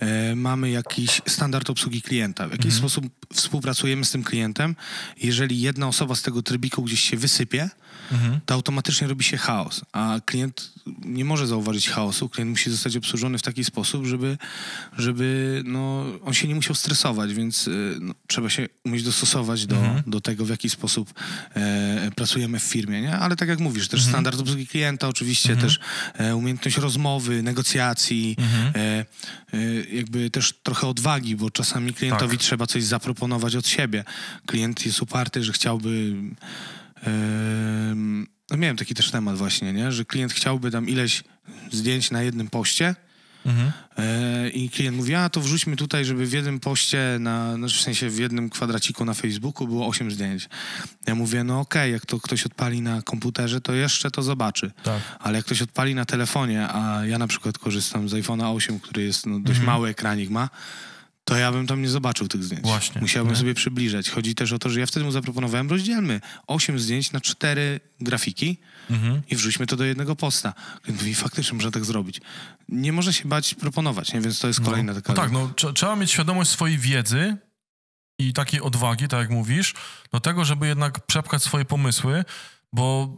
e, mamy jakiś standard obsługi klienta. W jakiś mhm. sposób współpracujemy z tym klientem. Jeżeli jedna osoba z tego trybiku gdzieś się wysypie, mhm. to automatycznie robi się chaos, a klient nie może zauważyć chaosu, klient musi zostać obsłużony w taki sposób, żeby, żeby no, on się nie musiał stresować, więc y, no, trzeba się umieć dostosować do, mhm. do tego, w jaki sposób e, pracujemy w firmie, nie? Ale tak jak mówisz, też mhm. standard obsługi klienta, oczywiście mhm. też e, umiejętność rozmowy, negocjacji, mhm. e, e jakby też trochę odwagi, bo czasami klientowi tak. trzeba coś zaproponować od siebie. Klient jest uparty, że chciałby no miałem taki też temat właśnie, nie? że klient chciałby tam ileś zdjęć na jednym poście mhm. e, i klient mówi, a to wrzućmy tutaj, żeby w jednym poście, na, no w sensie w jednym kwadraciku na Facebooku było 8 zdjęć. Ja mówię, no okej, okay, jak to ktoś odpali na komputerze, to jeszcze to zobaczy. Tak. Ale jak ktoś odpali na telefonie, a ja na przykład korzystam z iPhone'a 8, który jest no, dość mhm. mały ekranik ma, to ja bym tam nie zobaczył tych zdjęć. Właśnie, Musiałbym nie? sobie przybliżać. Chodzi też o to, że ja wtedy mu zaproponowałem, rozdzielmy 8 zdjęć na 4 grafiki Mhm. i wrzućmy to do jednego posta. Klient mówi, faktycznie można tak zrobić. Nie można się bać proponować, nie? więc to jest kolejna no. taka... No tak, no, trze- trzeba mieć świadomość swojej wiedzy i takiej odwagi, tak jak mówisz, do tego, żeby jednak przepchać swoje pomysły, bo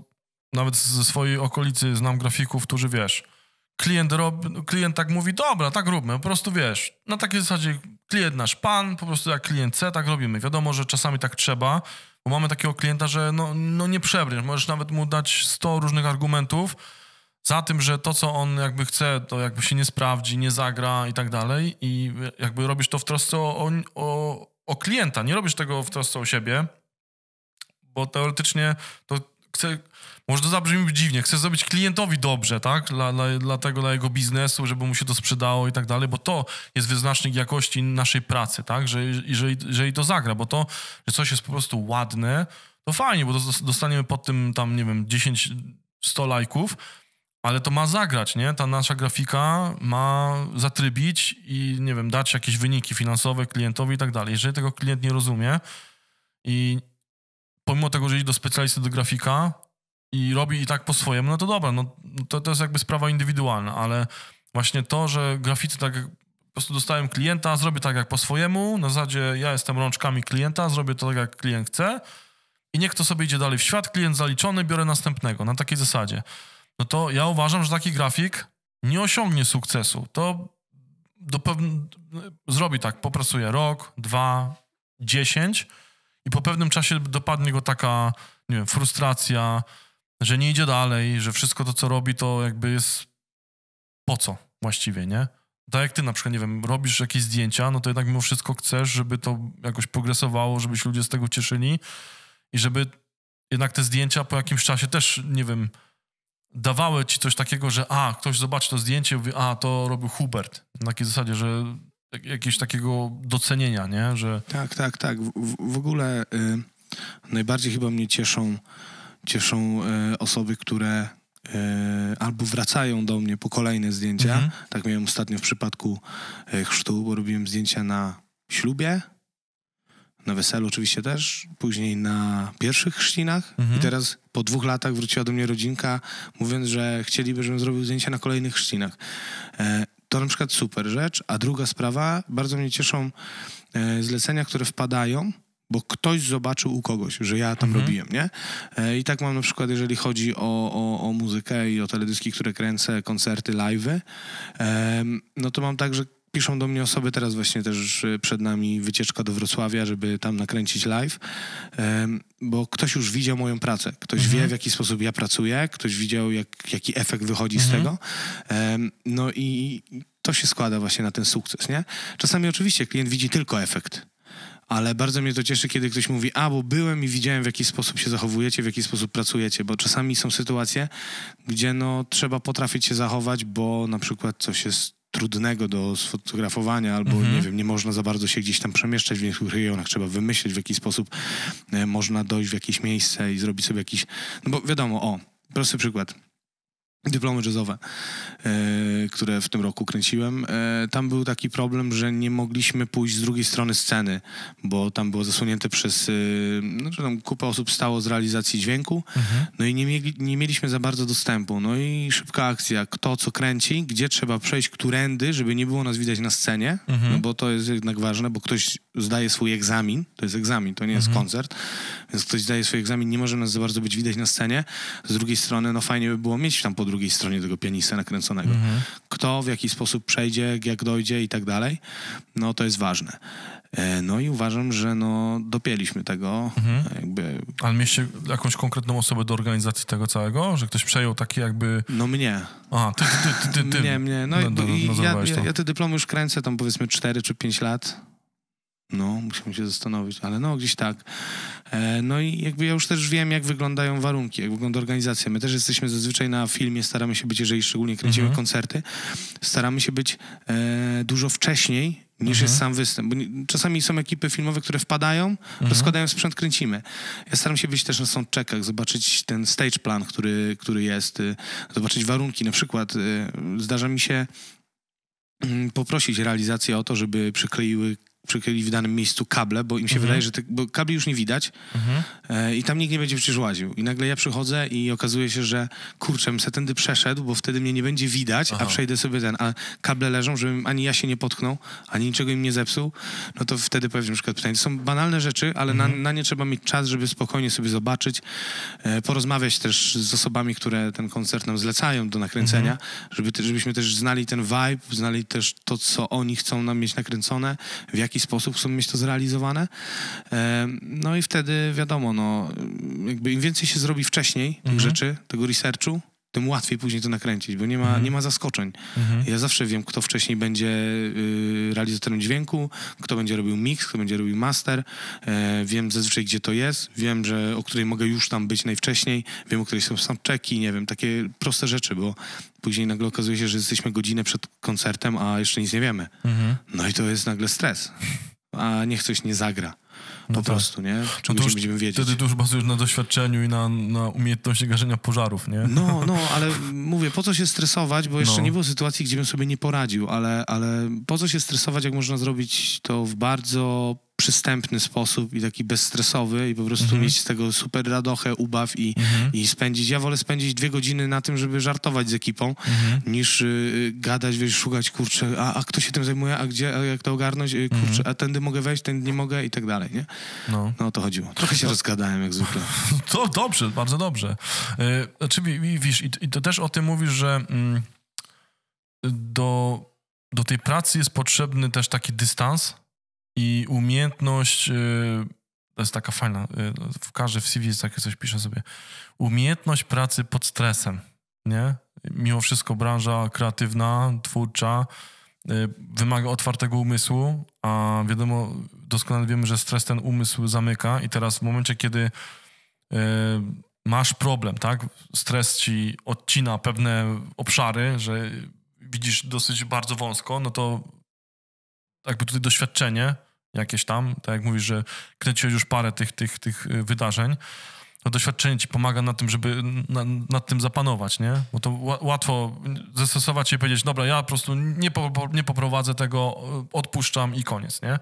nawet ze swojej okolicy znam grafików, którzy wiesz, klient, rob, klient tak mówi, dobra, tak róbmy, po prostu wiesz, na takiej zasadzie klient nasz pan, po prostu jak klient chce, tak robimy. Wiadomo, że czasami tak trzeba, bo mamy takiego klienta, że no, no nie przebrniesz, możesz nawet mu dać 100 różnych argumentów, za tym, że to, co on jakby chce, to jakby się nie sprawdzi, nie zagra i tak dalej i jakby robisz to w trosce o, o, o klienta, nie robisz tego w trosce o siebie, bo teoretycznie to chce, może to zabrzmi dziwnie, chcesz zrobić klientowi dobrze, tak, dla, dla, dla tego, dla jego biznesu, żeby mu się to sprzedało i tak dalej, bo to jest wyznacznik jakości naszej pracy, tak, że jeżeli, jeżeli to zagra, bo to, że coś jest po prostu ładne, to fajnie, bo dos- dostaniemy pod tym tam, nie wiem, 10, 100 lajków, ale to ma zagrać, nie? Ta nasza grafika ma zatrybić i, nie wiem, dać jakieś wyniki finansowe klientowi i tak dalej. Jeżeli tego klient nie rozumie i pomimo tego, że idzie do specjalisty do grafika i robi i tak po swojemu, no to dobra, no to, to jest jakby sprawa indywidualna, ale właśnie to, że graficy tak po prostu dostają klienta, zrobię tak jak po swojemu, na zasadzie ja jestem rączkami klienta, zrobię to tak jak klient chce i niech to sobie idzie dalej w świat, klient zaliczony, biorę następnego, na takiej zasadzie no to ja uważam, że taki grafik nie osiągnie sukcesu. To do zrobi tak, popracuje rok, dwa, dziesięć i po pewnym czasie dopadnie go taka, nie wiem, frustracja, że nie idzie dalej, że wszystko to, co robi, to jakby jest po co właściwie, nie? Tak jak ty na przykład, nie wiem, robisz jakieś zdjęcia, no to jednak mimo wszystko chcesz, żeby to jakoś progresowało, żeby się ludzie z tego cieszyli i żeby jednak te zdjęcia po jakimś czasie też, nie wiem, dawały ci coś takiego, że a, ktoś zobaczy to zdjęcie i mówi, a, to robił Hubert. Na takiej zasadzie, że jakiegoś takiego docenienia, nie? Że Tak, tak, tak. W, w- w ogóle y, najbardziej chyba mnie cieszą, cieszą y, osoby, które y, albo wracają do mnie po kolejne zdjęcia. Mhm. Tak miałem ostatnio w przypadku y, chrztu, bo robiłem zdjęcia na ślubie, na weselu oczywiście też, później na pierwszych chrzcinach Mhm. i teraz po dwóch latach wróciła do mnie rodzinka, mówiąc, że chcieliby, żebym zrobił zdjęcia na kolejnych chrzcinach. E, to na przykład super rzecz. A druga sprawa, bardzo mnie cieszą e, zlecenia, które wpadają, bo ktoś zobaczył u kogoś, że ja tam Mhm. robiłem, nie? E, I tak mam na przykład, jeżeli chodzi o, o, o muzykę i o teledyski, które kręcę, koncerty, live'y, no to mam tak, że piszą do mnie osoby, teraz właśnie też e, przed nami wycieczka do Wrocławia, żeby tam nakręcić live, bo ktoś już widział moją pracę, ktoś Mhm. wie, w jaki sposób ja pracuję, ktoś widział, jak, jaki efekt wychodzi z Mhm. tego, Em, no i to się składa właśnie na ten sukces, nie? Czasami oczywiście klient widzi tylko efekt, ale bardzo mnie to cieszy, kiedy ktoś mówi, a bo byłem i widziałem, w jaki sposób się zachowujecie, w jaki sposób pracujecie, bo czasami są sytuacje, gdzie no trzeba potrafić się zachować, bo na przykład coś jest trudnego do sfotografowania, albo Mhm. nie wiem, nie można za bardzo się gdzieś tam przemieszczać w niektórych rejonach, trzeba wymyśleć, w jaki sposób e, można dojść w jakieś miejsce i zrobić sobie jakiś, no bo wiadomo, o, prosty przykład, dyplomy jazzowe, e, które w tym roku kręciłem, e, tam był taki problem, że nie mogliśmy pójść z drugiej strony sceny, bo tam było zasłonięte przez, no, że tam kupę osób stało z realizacji dźwięku, no i nie, mieli, nie mieliśmy za bardzo dostępu. No i szybka akcja, kto co kręci, gdzie trzeba przejść, którędy, żeby nie było nas widać na scenie, Mhm. no bo to jest jednak ważne, bo ktoś zdaje swój egzamin, to jest egzamin, to nie jest koncert, więc ktoś zdaje swój egzamin, nie może nas za bardzo być widać na scenie. Z drugiej strony, no fajnie by było mieć tam po drugiej stronie tego pianista nakręconego. Kto, w jaki sposób przejdzie, jak dojdzie i tak dalej, no to jest ważne. E, No i uważam, że no dopięliśmy tego, jakby, Ale mieliście jakąś konkretną osobę do organizacji tego całego? Że ktoś przejął takie jakby... no mnie. A, ty, ty, ty, ty, ty. Nie, mnie. No, no, i- no, no, ja, ja, ja te dyplomy już kręcę tam powiedzmy 4 czy 5 lat. No, musimy się zastanowić, ale no gdzieś tak. E, no i jakby ja już też wiem, jak wyglądają warunki, jak wygląda organizacja. My też jesteśmy zazwyczaj na filmie, staramy się być, jeżeli szczególnie kręcimy Mhm. koncerty, staramy się być e, dużo wcześniej niż Mhm. jest sam występ. Bo nie, czasami są ekipy filmowe, które wpadają, Mhm. rozkładają sprzęt, kręcimy. Ja staram się być też na soundcheckach, zobaczyć ten stage plan, który, który jest, y, zobaczyć warunki. Na przykład y, zdarza mi się mm, poprosić realizację o to, żeby przykleiły przykryli w danym miejscu kable, bo im się Mhm. wydaje, że te, bo kabli już nie widać e, i tam nikt nie będzie przecież łaził. I nagle ja przychodzę i okazuje się, że kurczę, bym se tędy przeszedł, bo wtedy mnie nie będzie widać, Aha. a przejdę sobie ten, a kable leżą, żebym ani ja się nie potknął, ani niczego im nie zepsuł, no to wtedy powiem na przykład pytanie. To są banalne rzeczy, ale na, na nie trzeba mieć czas, żeby spokojnie sobie zobaczyć, e, porozmawiać też z osobami, które ten koncert nam zlecają do nakręcenia, żeby, te- żebyśmy też znali ten vibe, znali też to, co oni chcą nam mieć nakręcone, w jaki sposób chcą mieć to zrealizowane. No i wtedy wiadomo, no, jakby im więcej się zrobi wcześniej tych rzeczy, tego researchu, tym łatwiej później to nakręcić, bo nie ma, nie ma zaskoczeń. Ja zawsze wiem, kto wcześniej będzie y, realizatorem dźwięku, kto będzie robił mix, kto będzie robił master. E, wiem zazwyczaj, gdzie to jest. Wiem, że o której mogę już tam być najwcześniej. Wiem, o której są soundchecki, nie wiem, takie proste rzeczy, bo później nagle okazuje się, że jesteśmy godzinę przed koncertem, a jeszcze nic nie wiemy. No i to jest nagle stres. A niech coś nie zagra. Po tak. prostu, nie? No już nie będziemy wiedzieć. Wtedy to już bazujesz na doświadczeniu i na, na umiejętności gaszenia pożarów, nie? No, no, ale mówię, po co się stresować, bo jeszcze No. nie było sytuacji, gdzie bym sobie nie poradził, ale, ale po co się stresować, jak można zrobić to w bardzo przystępny sposób i taki bezstresowy i po prostu Mhm. mieć z tego super radochę, ubaw i, i spędzić. Ja wolę spędzić dwie godziny na tym, żeby żartować z ekipą, Mhm. niż y, gadać, wiesz, szukać, kurczę, a, a kto się tym zajmuje, a gdzie, a jak to ogarnąć, y, kurczę, Mhm. a tędy mogę wejść, tędy nie mogę i tak dalej, nie? No. No o to chodziło. Trochę się rozgadałem, jak zwykle. To dobrze, bardzo dobrze. E, Znaczy, wi- wi- wiesz, i, i to też o tym mówisz, że mm, do, do tej pracy jest potrzebny też taki dystans i umiejętność, e, to jest taka fajna, e, w każdej w CV jest takie coś, piszę sobie, umiejętność pracy pod stresem, nie? Mimo wszystko branża kreatywna, twórcza, e, wymaga otwartego umysłu, a wiadomo, doskonale wiemy, że stres ten umysł zamyka i teraz w momencie, kiedy masz problem, tak? Stres ci odcina pewne obszary, że widzisz dosyć bardzo wąsko, no to jakby tutaj doświadczenie jakieś tam, tak jak mówisz, że kręciłeś już parę tych, tych, tych y, wydarzeń, to doświadczenie ci pomaga na tym, żeby na, nad tym zapanować, nie? Bo to ła- łatwo zastosować się i powiedzieć, dobra, ja po prostu nie, po, nie poprowadzę tego, y, odpuszczam i koniec, nie?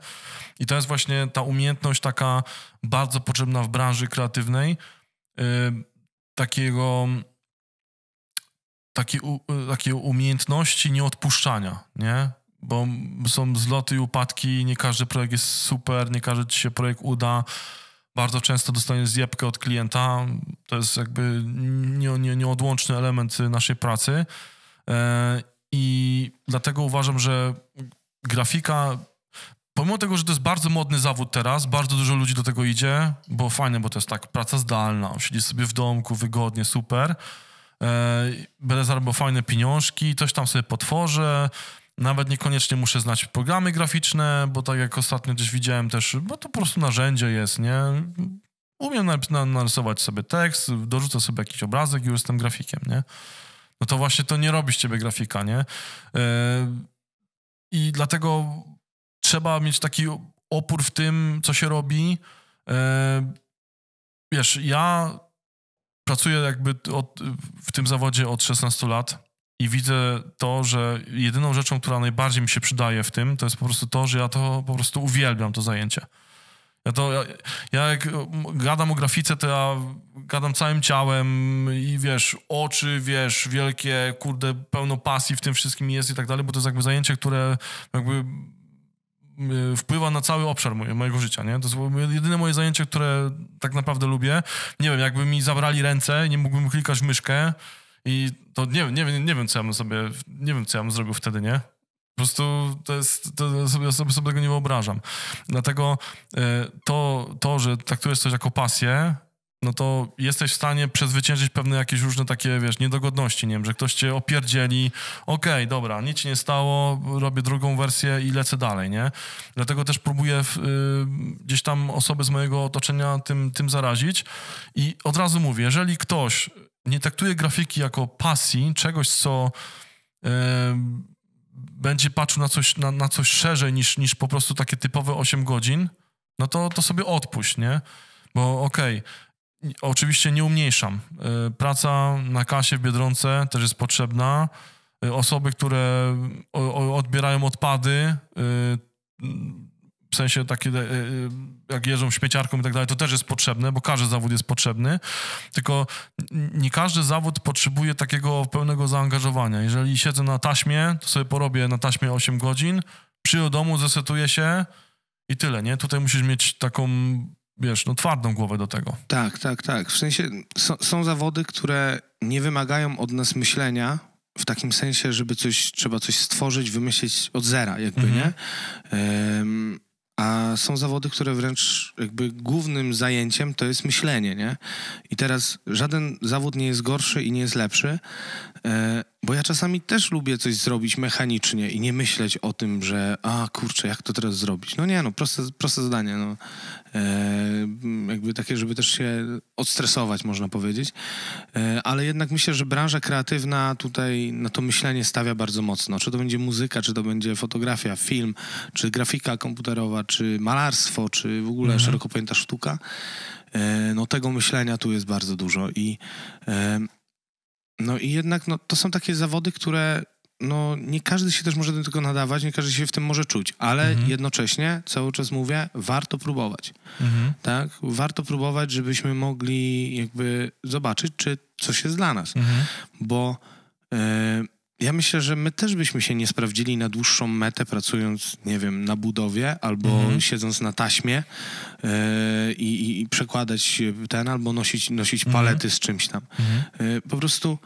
I to jest właśnie ta umiejętność taka bardzo potrzebna w branży kreatywnej, y, takiego takiej, u, takiej umiejętności nieodpuszczania, nie? Bo są zloty i upadki, nie każdy projekt jest super, nie każdy ci się projekt uda. Bardzo często dostaniesz zjebkę od klienta. To jest jakby nie, nie, nieodłączny element naszej pracy. E, I dlatego uważam, że grafika Pomimo tego, że to jest bardzo modny zawód teraz, bardzo dużo ludzi do tego idzie, bo fajne, bo to jest tak, praca zdalna, siedzisz sobie w domku, wygodnie, super. E, będę zarabiał fajne pieniążki, coś tam sobie potworzę. Nawet niekoniecznie muszę znać programy graficzne, bo tak jak ostatnio gdzieś widziałem też, bo to po prostu narzędzie jest, nie? Umiem na- na- narysować sobie tekst, dorzucę sobie jakiś obrazek i już jestem grafikiem, nie? No to właśnie to nie robi z ciebie grafika, nie? E, I dlatego trzeba mieć taki opór w tym, co się robi. E, wiesz, ja pracuję jakby od, w tym zawodzie od 16 lat i widzę to, że jedyną rzeczą, która najbardziej mi się przydaje w tym, to jest po prostu to, że ja to po prostu uwielbiam, to zajęcie. Ja to, ja, ja jak gadam o grafice, to ja gadam całym ciałem i wiesz, oczy, wiesz, wielkie, kurde, pełno pasji w tym wszystkim jest i tak dalej, bo to jest jakby zajęcie, które jakby y, wpływa na cały obszar moje, mojego życia, nie? To jest jedyne moje zajęcie, które tak naprawdę lubię. Nie wiem, jakby mi zabrali ręce, nie mógłbym klikać w myszkę i to nie, nie, nie wiem, co ja bym sobie, nie wiem, co ja bym zrobił wtedy, nie? Po prostu to jest, to sobie, sobie, sobie tego nie wyobrażam. Dlatego y, to, to, że traktujesz coś jako pasję, no to jesteś w stanie przezwyciężyć pewne jakieś różne takie, wiesz, niedogodności, nie wiem, że ktoś cię opierdzieli, okej, dobra, nic nie stało, robię drugą wersję i lecę dalej, nie? Dlatego też próbuję w, y, gdzieś tam osoby z mojego otoczenia tym, tym zarazić i od razu mówię, jeżeli ktoś nie traktuje grafiki jako pasji, czegoś, co y, będzie patrzył na coś, na, na coś szerzej niż, niż po prostu takie typowe 8 godzin, no to, to sobie odpuść, nie? Bo okej, oczywiście nie umniejszam. Y, Praca na kasie w Biedronce też jest potrzebna, y, osoby, które o, o, odbierają odpady, w sensie takie, y, y, jak jeżdżą śmieciarką i tak dalej, to też jest potrzebne, bo każdy zawód jest potrzebny, tylko nie każdy zawód potrzebuje takiego pełnego zaangażowania. Jeżeli siedzę na taśmie, to sobie porobię na taśmie 8 godzin, przyjdę do domu, zesetuję się i tyle, nie? Tutaj musisz mieć taką wiesz, no twardą głowę do tego. Tak, tak, tak. W sensie są, są zawody, które nie wymagają od nas myślenia w takim sensie, żeby coś, trzeba coś stworzyć, wymyślić od zera, jakby, mhm. nie? Um, a są zawody, które wręcz jakby głównym zajęciem to jest myślenie, nie? I teraz żaden zawód nie jest gorszy i nie jest lepszy, bo ja czasami też lubię coś zrobić mechanicznie i nie myśleć o tym, że a kurczę, jak to teraz zrobić? No nie, no proste, proste zadanie, no. E, jakby takie, żeby też się odstresować, można powiedzieć. E, ale jednak myślę, że branża kreatywna tutaj na to myślenie stawia bardzo mocno. Czy to będzie muzyka, czy to będzie fotografia, film, czy grafika komputerowa, czy malarstwo, czy w ogóle mhm. szeroko pojęta sztuka. E, no tego myślenia tu jest bardzo dużo i no i jednak no, to są takie zawody, które no, nie każdy się też może do tego nadawać, nie każdy się w tym może czuć, ale mhm. jednocześnie cały czas mówię, warto próbować. Mhm. Tak? Warto próbować, żebyśmy mogli jakby zobaczyć, czy coś jest dla nas. Mhm. Bo e, ja myślę, że my też byśmy się nie sprawdzili na dłuższą metę, pracując, nie wiem, na budowie albo mhm. siedząc na taśmie e, i, i, przekładać ten, albo nosić, nosić mhm. palety z czymś tam. Mhm. E, po prostu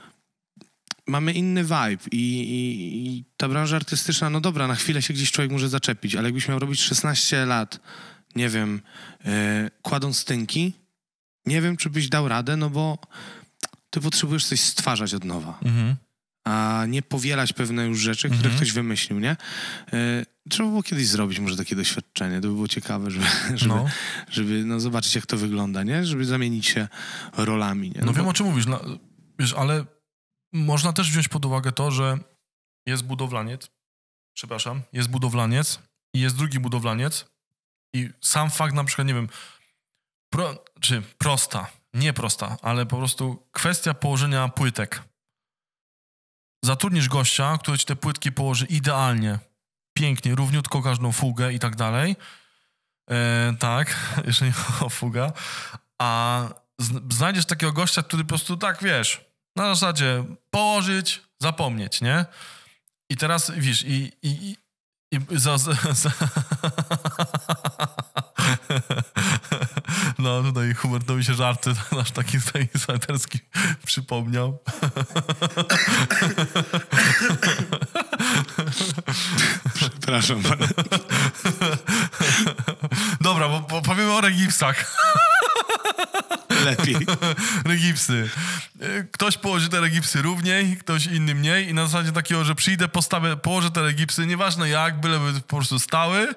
mamy inny vibe i, i, i, ta branża artystyczna, no dobra, na chwilę się gdzieś człowiek może zaczepić, ale jakbyś miał robić 16 lat, nie wiem, e, kładąc tynki, nie wiem, czy byś dał radę, no bo ty potrzebujesz coś stwarzać od nowa. Mhm. A nie powielać pewne już rzeczy, które mhm. ktoś wymyślił, nie? E, trzeba było kiedyś zrobić może takie doświadczenie. To by było ciekawe, żeby, żeby, no. żeby no, zobaczyć, jak to wygląda, nie? Żeby zamienić się rolami, nie? No, no wiem, bo... o czym mówisz, no, wiesz, ale można też wziąć pod uwagę to, że jest budowlaniec, przepraszam, jest budowlaniec i jest drugi budowlaniec i sam fakt na przykład, nie wiem, pro, czy prosta, nie prosta, ale po prostu kwestia położenia płytek. Zatrudnisz gościa, który ci te płytki położy idealnie, pięknie, równiutko każdą fugę i tak dalej. E, tak, jeszcze nie o fuga. A znajdziesz takiego gościa, który po prostu tak, wiesz, na zasadzie położyć, zapomnieć, nie? I teraz, wiesz, i, i, i, i za, za, za... No, tutaj humor to mi się żarty nasz taki insiderski przypomniał. Przepraszam. Dobra, bo, bo powiemy o regipsach. Lepiej. regipsy. Ktoś położy te regipsy równiej, ktoś inny mniej i na zasadzie takiego, że przyjdę, postawię, położę te regipsy, nieważne jak, byleby po prostu stały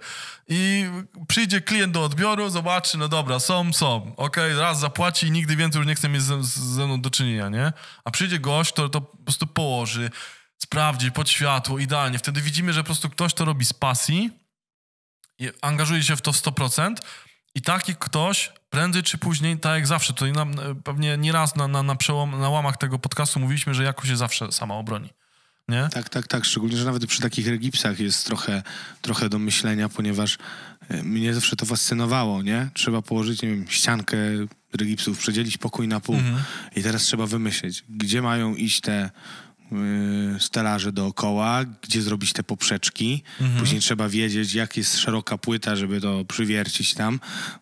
i przyjdzie klient do odbioru, zobaczy, no dobra, są, są, okej, okay, raz zapłaci i nigdy więcej już nie chce mieć ze, ze mną do czynienia, nie? A przyjdzie gość, który to po prostu położy, sprawdzi pod światło, idealnie. Wtedy widzimy, że po prostu ktoś to robi z pasji, angażuje się w to w 100%, i taki ktoś prędzej czy później, tak jak zawsze, tutaj nam, e, pewnie nieraz na, na, na, przełom, na łamach tego podcastu mówiliśmy, że jakoś się zawsze sama obroni. Nie? Tak, tak, tak. Szczególnie, że nawet przy takich regipsach jest trochę, trochę do myślenia, ponieważ e, mnie zawsze to fascynowało, nie? Trzeba położyć, nie wiem, ściankę regipsów, przedzielić pokój na pół mhm. i teraz trzeba wymyśleć, gdzie mają iść te stelaże dookoła, gdzie zrobić te poprzeczki. Mhm. Później trzeba wiedzieć, jak jest szeroka płyta, żeby to przywiercić tam.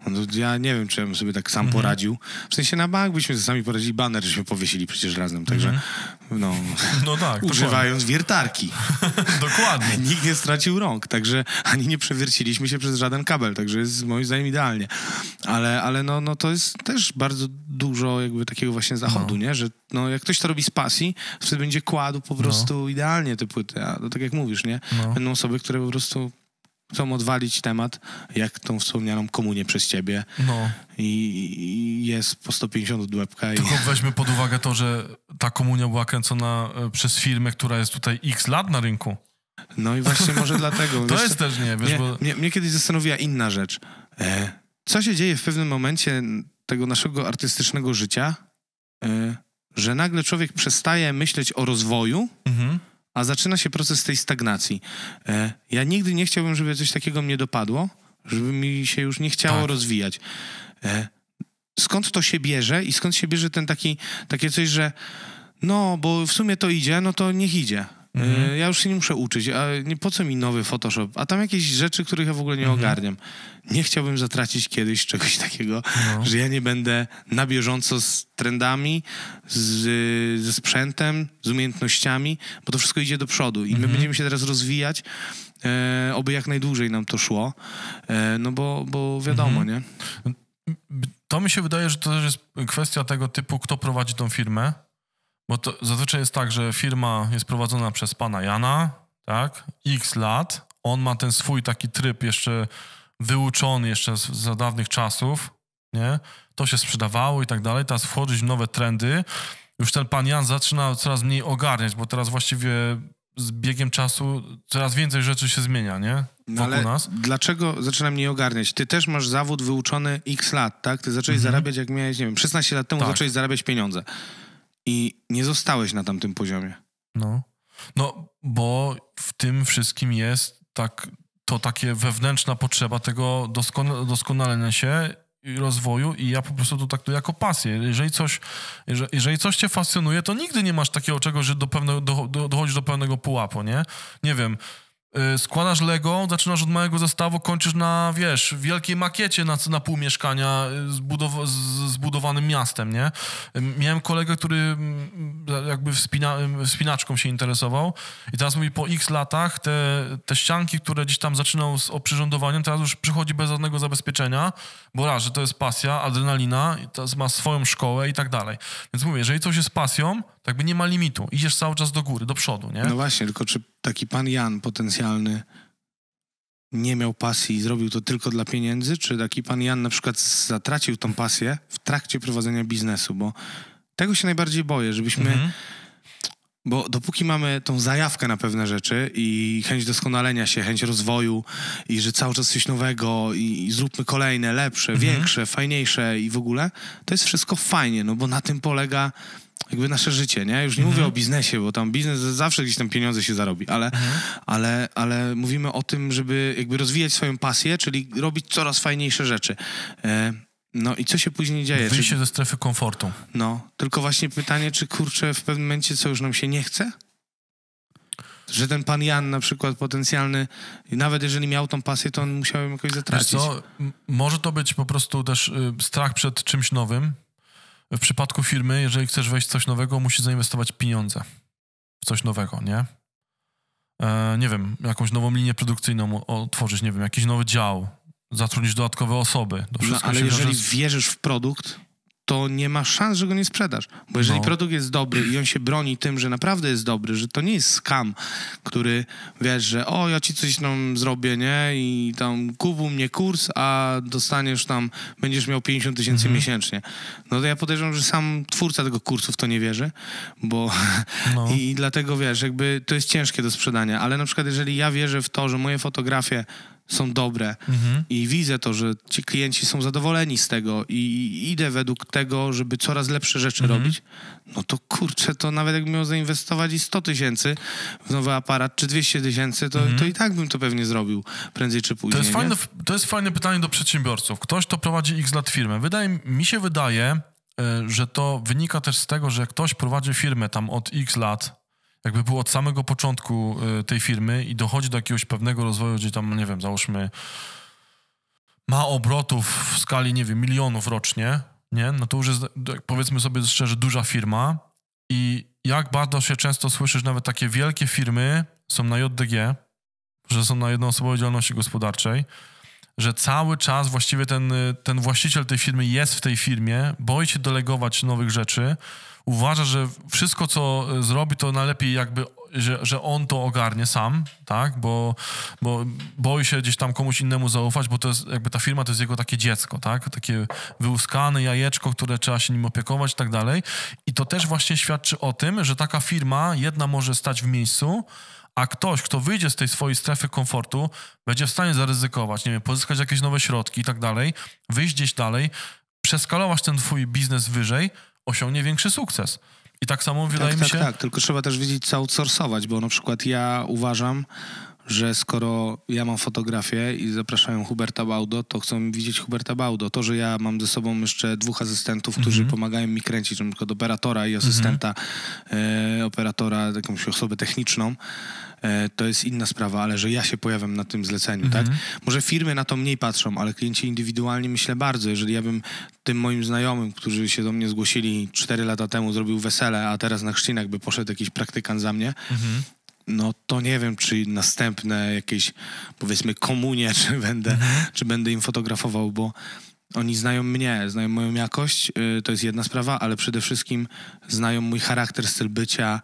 No, ja nie wiem, czy bym sobie tak sam mhm. poradził. W sensie na bank byśmy sami poradzili, baner żeśmy powiesili przecież razem, także mhm. no, no tak, używając wiertarki. dokładnie. Nikt nie stracił rąk, także ani nie przewierciliśmy się przez żaden kabel, także jest moim zdaniem idealnie. Ale, ale no, no to jest też bardzo dużo jakby takiego właśnie zachodu, no. nie? Że no, jak ktoś to robi z pasji, wtedy będzie kładł po prostu no. idealnie te płyty. A tak jak mówisz, nie? No. Będą osoby, które po prostu chcą odwalić temat, jak tą wspomnianą komunię przez ciebie. No. I, I, jest po 150 od łebka. Tylko i... weźmy pod uwagę to, że ta komunia była kręcona e, przez firmę, która jest tutaj x lat na rynku. No i właśnie może dlatego. to wiesz, jest też nie, wiesz, mnie, bo... mnie, mnie kiedyś zastanowiła inna rzecz. E, co się dzieje w pewnym momencie tego naszego artystycznego życia, e, że nagle człowiek przestaje myśleć o rozwoju, mhm. a zaczyna się proces tej stagnacji. E, ja nigdy nie chciałbym, żeby coś takiego mnie dopadło, żeby mi się już nie chciało Tak. rozwijać. E, skąd to się bierze i skąd się bierze ten taki, takie coś, że no, bo w sumie to idzie, no to niech idzie. E, Ja już się nie muszę uczyć, a nie, po co mi nowy Photoshop? A tam jakieś rzeczy, których ja w ogóle nie ogarniam. Nie chciałbym zatracić kiedyś czegoś takiego, No. że ja nie będę na bieżąco z trendami, z, ze sprzętem, z umiejętnościami, bo to wszystko idzie do przodu i my będziemy się teraz rozwijać, e, oby jak najdłużej nam to szło, e, no bo, bo wiadomo, nie? To mi się wydaje, że to też jest kwestia tego typu, kto prowadzi tą firmę. Bo to zazwyczaj jest tak, że firma jest prowadzona przez pana Jana, tak? X lat. On ma ten swój taki tryb jeszcze wyuczony jeszcze z, za dawnych czasów, nie? To się sprzedawało i tak dalej. Teraz wchodzić w nowe trendy. Już ten pan Jan zaczyna coraz mniej ogarniać, bo teraz właściwie z biegiem czasu coraz więcej rzeczy się zmienia, nie? No ale nas. dlaczego zaczynam nie ogarniać? Ty też masz zawód wyuczony x lat, tak? Ty zacząłeś zarabiać, jak miałeś, nie wiem, 16 lat temu Tak. zacząłeś zarabiać pieniądze. I nie zostałeś na tamtym poziomie. No. no, bo w tym wszystkim jest tak, to takie wewnętrzna potrzeba tego doskona, doskonalenia się i rozwoju i ja po prostu to traktuję jako pasję. Jeżeli coś, jeżeli, jeżeli coś cię fascynuje, to nigdy nie masz takiego czegoś, że do pewnego, do, do, dochodzisz do pewnego pułapu, nie? Nie wiem, składasz Lego, zaczynasz od małego zestawu, kończysz na, wiesz, wielkiej makiecie na, na pół mieszkania y, zbudow- z, zbudowanym miastem, nie? Y, Miałem kolegę, który jakby wspina, wspinaczką się interesował i teraz mówi, po x latach te, te ścianki, które gdzieś tam zaczynał z oprzyrządowaniem, teraz już przychodzi bez żadnego zabezpieczenia, bo raz, że to jest pasja, adrenalina, ma swoją szkołę i tak dalej. Więc mówię, jeżeli coś jest pasją, to jakby nie ma limitu. Idziesz cały czas do góry, do przodu, nie? No właśnie, tylko czy taki pan Jan potencjalny nie miał pasji i zrobił to tylko dla pieniędzy, czy taki pan Jan na przykład zatracił tą pasję w trakcie prowadzenia biznesu, bo tego się najbardziej boję, żebyśmy... Mhm. Bo dopóki mamy tą zajawkę na pewne rzeczy i chęć doskonalenia się, chęć rozwoju i że cały czas coś nowego i, i zróbmy kolejne, lepsze, większe, fajniejsze i w ogóle, to jest wszystko fajnie, no bo na tym polega jakby nasze życie, nie? Już nie mówię o biznesie, bo tam biznes zawsze gdzieś tam pieniądze się zarobi, ale, ale, ale mówimy o tym, żeby jakby rozwijać swoją pasję, czyli robić coraz fajniejsze rzeczy. E, no i co się później dzieje? Czy- Wyjście ze strefy komfortu. no, tylko właśnie pytanie, czy kurczę w pewnym momencie co już nam się nie chce? Że ten pan Jan na przykład potencjalny, nawet jeżeli miał tą pasję, to on musiał ją jakoś Wiesz zatracić. co, m- może to być po prostu też y, strach przed czymś nowym. W przypadku firmy, jeżeli chcesz wejść w coś nowego, musisz zainwestować pieniądze w coś nowego, nie? E, nie wiem, jakąś nową linię produkcyjną otworzyć, nie wiem, jakiś nowy dział, zatrudnić dodatkowe osoby. To No, ale jeżeli wierzysz w produkt, to nie ma szans, że go nie sprzedasz. Bo jeżeli No. produkt jest dobry i on się broni tym, że naprawdę jest dobry, że to nie jest skam, który wiesz, że o, ja ci coś tam zrobię, nie? I tam kup u mnie kurs, a dostaniesz tam, będziesz miał 50 tysięcy Mhm. miesięcznie. No to ja podejrzewam, że sam twórca tego kursu w to nie wierzy, bo No. i dlatego wiesz, jakby to jest ciężkie do sprzedania, ale na przykład jeżeli ja wierzę w to, że moje fotografie są dobre Mhm. i widzę to, że ci klienci są zadowoleni z tego i idę według tego, żeby coraz lepsze rzeczy Mhm. robić, no to kurczę, to nawet jakbym miał zainwestować i 100 tysięcy w nowy aparat, czy 200 tysięcy, to, to i tak bym to pewnie zrobił prędzej czy później. Mhm. To jest, nie? fajne, to jest fajne pytanie do przedsiębiorców. Ktoś, kto prowadzi x lat firmę. Wydaje, mi się wydaje, e, że to wynika też z tego, że ktoś prowadzi firmę tam od x lat, jakby był od samego początku e, tej firmy i dochodzi do jakiegoś pewnego rozwoju, gdzie tam, nie wiem, załóżmy ma obrotów w skali, nie wiem, milionów rocznie, nie? No to już jest, powiedzmy sobie szczerze, duża firma i jak bardzo się często słyszysz, nawet takie wielkie firmy są na JDG, że są na jednoosobowej działalności gospodarczej, że cały czas właściwie ten, y, ten właściciel tej firmy jest w tej firmie, boi się delegować nowych rzeczy, uważa, że wszystko, co y, zrobi, to najlepiej jakby, że, że on to ogarnie sam, tak, bo, bo boi się gdzieś tam komuś innemu zaufać, bo to jest jakby ta firma to jest jego takie dziecko, tak, takie wyłuskane jajeczko, które trzeba się nim opiekować i tak dalej. I to też właśnie świadczy o tym, że taka firma jedna może stać w miejscu, a ktoś, kto wyjdzie z tej swojej strefy komfortu, będzie w stanie zaryzykować, nie wiem, pozyskać jakieś nowe środki i tak dalej, wyjść gdzieś dalej, przeskalować ten twój biznes wyżej, osiągnie większy sukces. I tak samo wydaje tak, mi tak, się... Tak, tylko trzeba też wiedzieć, co outsourcować, bo na przykład ja uważam, że skoro ja mam fotografię i zapraszają Huberta Baudo, to chcą widzieć Huberta Baudo. To, że ja mam ze sobą jeszcze dwóch asystentów, którzy Mhm. pomagają mi kręcić, na przykład operatora i asystenta e, operatora, jakąś osobę techniczną, e, to jest inna sprawa, ale że ja się pojawiam na tym zleceniu, Mhm. tak? Może firmy na to mniej patrzą, ale klienci indywidualnie myślę bardzo. Jeżeli ja bym tym moim znajomym, którzy się do mnie zgłosili 4 lata temu, zrobił wesele, a teraz na chrzcinach by poszedł jakiś praktykant za mnie, Mhm. No to nie wiem, czy następne jakieś, powiedzmy, komunie, czy będę, czy będę im fotografował, bo oni znają mnie, znają moją jakość, y, to jest jedna sprawa, ale przede wszystkim znają mój charakter, styl bycia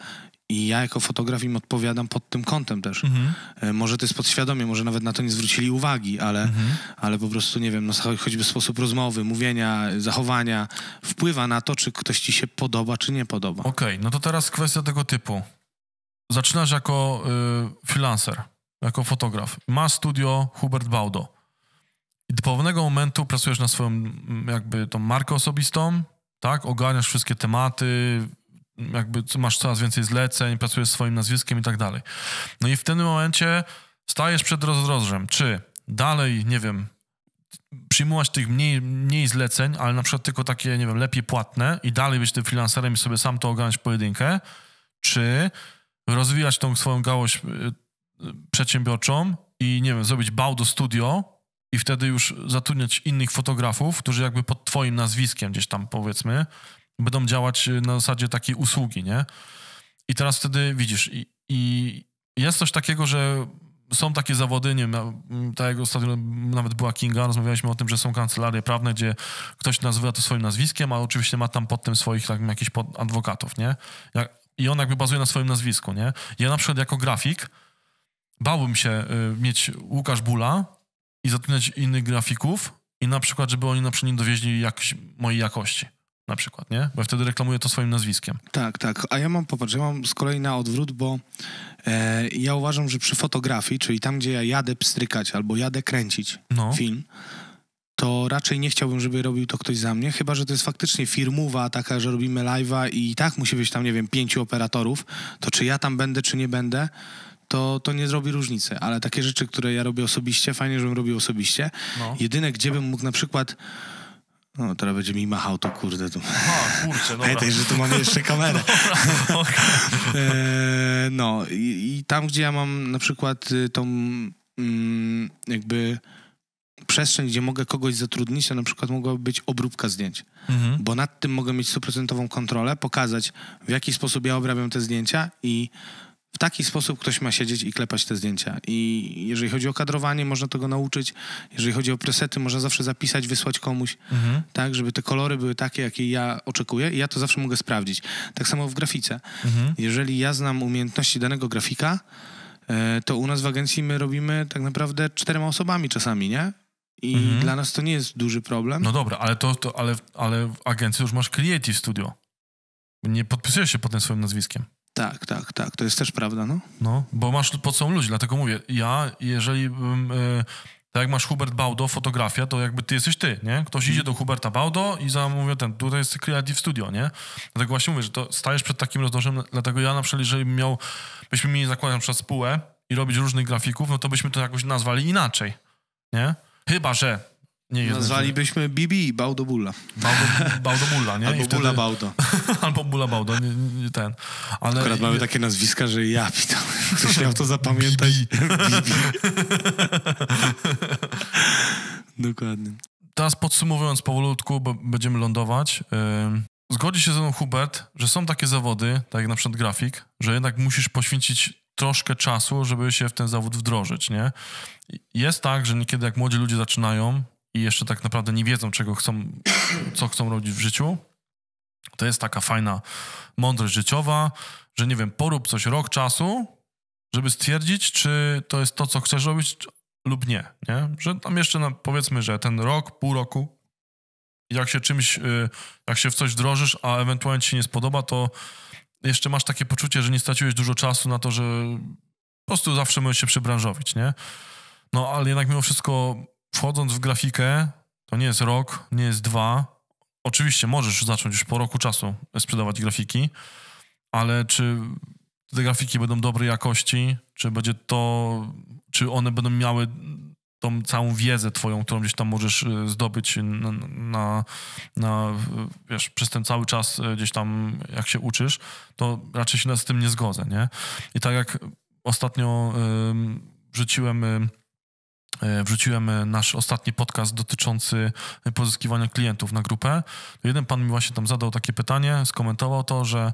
i ja jako fotograf im odpowiadam pod tym kątem też. Mhm. Y, Może to jest podświadomie, może nawet na to nie zwrócili uwagi, ale, Mhm. ale po prostu, nie wiem, no, cho- choćby sposób rozmowy, mówienia, zachowania wpływa na to, czy ktoś ci się podoba, czy nie podoba. Okej, no to teraz kwestia tego typu. Zaczynasz jako y, freelancer, jako fotograf. Masz studio Hubert Baudo. I do pewnego momentu pracujesz na swoją mm, jakby tą markę osobistą, tak? Ogarniasz wszystkie tematy, jakby masz coraz więcej zleceń, pracujesz swoim nazwiskiem i tak dalej. No i w tym momencie stajesz przed rozdrożem. Czy dalej, nie wiem, przyjmować tych mniej, mniej zleceń, ale na przykład tylko takie, nie wiem, lepiej płatne i dalej być tym freelancerem i sobie sam to ogarniać pojedynkę, czy rozwijać tą swoją gałąź y, przedsiębiorczą i, nie wiem, zrobić Baudo Studio i wtedy już zatrudniać innych fotografów, którzy jakby pod twoim nazwiskiem gdzieś tam, powiedzmy, będą działać y, na zasadzie takiej usługi, nie? I teraz wtedy widzisz, i, i jest coś takiego, że są takie zawody, nie wiem, tak jak ostatnio nawet była Kinga, rozmawialiśmy o tym, że są kancelarie prawne, gdzie ktoś nazywa to swoim nazwiskiem, a oczywiście ma tam pod tym swoich tak, jakichś adwokatów, nie? Jak, I on jakby bazuje na swoim nazwisku, nie? Ja na przykład jako grafik bałbym się y, mieć Łukasz Bula i zatrudniać innych grafików i na przykład, żeby oni na przykład nie dowieźli jakiejś mojej jakości, na przykład, nie? Bo ja wtedy reklamuję to swoim nazwiskiem. Tak, tak. A ja mam, popatrz, ja mam z kolei na odwrót, bo e, ja uważam, że przy fotografii, czyli tam, gdzie ja jadę pstrykać albo jadę kręcić No. film, to raczej nie chciałbym, żeby robił to ktoś za mnie, chyba, że to jest faktycznie firmowa taka, że robimy live'a i tak musi być tam, nie wiem, pięciu operatorów, to czy ja tam będę, czy nie będę, to, to nie zrobi różnicy. Ale takie rzeczy, które ja robię osobiście, fajnie, żebym robił osobiście. No. Jedyne, gdzie bym mógł na przykład... No, teraz będzie mi machał to, kurde, tu. A, kurczę, dobra. Pamiętaj, że tu mamy jeszcze kamerę. Okej. E, no i, i tam, gdzie ja mam na przykład y, tą mm, jakby przestrzeń, gdzie mogę kogoś zatrudnić, to na przykład mogłaby być obróbka zdjęć. Mhm. Bo nad tym mogę mieć stuprocentową kontrolę, pokazać w jaki sposób ja obrabiam te zdjęcia i w taki sposób ktoś ma siedzieć i klepać te zdjęcia. I jeżeli chodzi o kadrowanie, można tego nauczyć. Jeżeli chodzi o presety, można zawsze zapisać, wysłać komuś Mhm. tak, żeby te kolory były takie, jakie ja oczekuję i ja to zawsze mogę sprawdzić. Tak samo w grafice. Mhm. Jeżeli ja znam umiejętności danego grafika, e, to u nas w agencji my robimy tak naprawdę czterema osobami czasami, nie? I Mhm. dla nas to nie jest duży problem. No dobra, ale to, to ale, ale w agencji już masz Creative Studio. Nie podpisujesz się potem swoim nazwiskiem. Tak, tak, tak, to jest też prawda, no. No, bo masz pod sobą ludzi, dlatego mówię, ja, jeżeli bym, y, tak jak masz Hubert Baudo, fotografia, to jakby ty jesteś ty, nie? Ktoś idzie do Huberta Baudo i zamawia ten, tutaj jest Creative Studio, nie? Dlatego właśnie mówię, że to stajesz przed takim rozdrożem, dlatego ja na przykład, jeżeli bym miał, byśmy mieli zakładać na przykład spółę i robić różnych grafików, no to byśmy to jakoś nazwali inaczej, nie? Chyba, że nie jest Nazwalibyśmy BB, Baudo Bulla. Baudo, Baudo Bulla, nie? Albo wtedy- Bulla Baudo. Albo Bula Baudo, nie, nie, ten. Ale Akurat mamy takie nazwiska, że ja pitał. Ktoś miał to zapamiętać. Dokładnie. Teraz podsumowując powolutku, bo będziemy lądować. Zgodzi się ze mną Hubert, że są takie zawody, tak jak na przykład grafik, że jednak musisz poświęcić troszkę czasu, żeby się w ten zawód wdrożyć, nie? Jest tak, że niekiedy jak młodzi ludzie zaczynają i jeszcze tak naprawdę nie wiedzą, czego chcą, co chcą robić w życiu, to jest taka fajna mądrość życiowa, że nie wiem, porób coś rok czasu, żeby stwierdzić, czy to jest to, co chcesz robić, lub nie, nie? Że tam jeszcze na, powiedzmy, że ten rok, pół roku, jak się czymś, y, jak się w coś wdrożysz, a ewentualnie ci się nie spodoba, to jeszcze masz takie poczucie, że nie straciłeś dużo czasu na to, że po prostu zawsze możesz się przybranżowić, nie? No, ale jednak mimo wszystko wchodząc w grafikę, to nie jest rok, nie jest dwa. Oczywiście możesz zacząć już po roku czasu sprzedawać grafiki, ale czy te grafiki będą dobrej jakości, czy będzie to, czy one będą miały tą całą wiedzę twoją, którą gdzieś tam możesz y, zdobyć na, na, na, wiesz, przez ten cały czas y, gdzieś tam, jak się uczysz, to raczej się z tym nie zgodzę, nie? I tak jak ostatnio y, wrzuciłem... Y, wrzuciłem nasz ostatni podcast dotyczący pozyskiwania klientów na grupę. Jeden pan mi właśnie tam zadał takie pytanie, skomentował to, że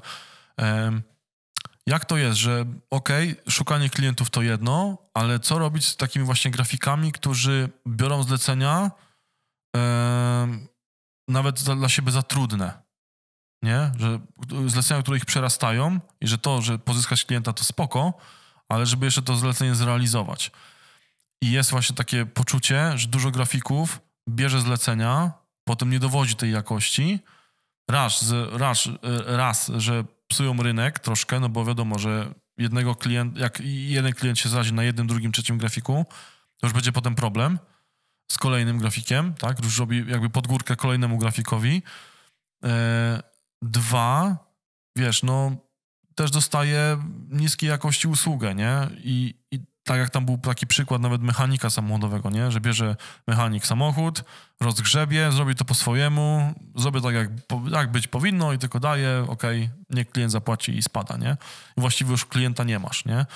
jak to jest, że okej, okay, szukanie klientów to jedno, ale co robić z takimi właśnie grafikami, którzy biorą zlecenia e, nawet za, dla siebie za trudne, nie? Że zlecenia, które ich przerastają i że to, że pozyskać klienta to spoko, ale żeby jeszcze to zlecenie zrealizować. I jest właśnie takie poczucie, że dużo grafików bierze zlecenia, potem nie dowodzi tej jakości, raz, raz, raz że psują rynek troszkę, no bo wiadomo, że jednego klienta, jak jeden klient się zrazi na jednym, drugim, trzecim grafiku, to już będzie potem problem z kolejnym grafikiem, tak? Już robi jakby podgórkę kolejnemu grafikowi. E, dwa, wiesz, no też dostaje niskiej jakości usługę, nie? I, I tak jak tam był taki przykład nawet mechanika samochodowego, nie? Że bierze mechanik samochód, rozgrzebie, zrobi to po swojemu, zrobi tak jak, jak być powinno i tylko daje, ok, niech klient zapłaci i spada, nie? I właściwie już klienta nie masz, nie?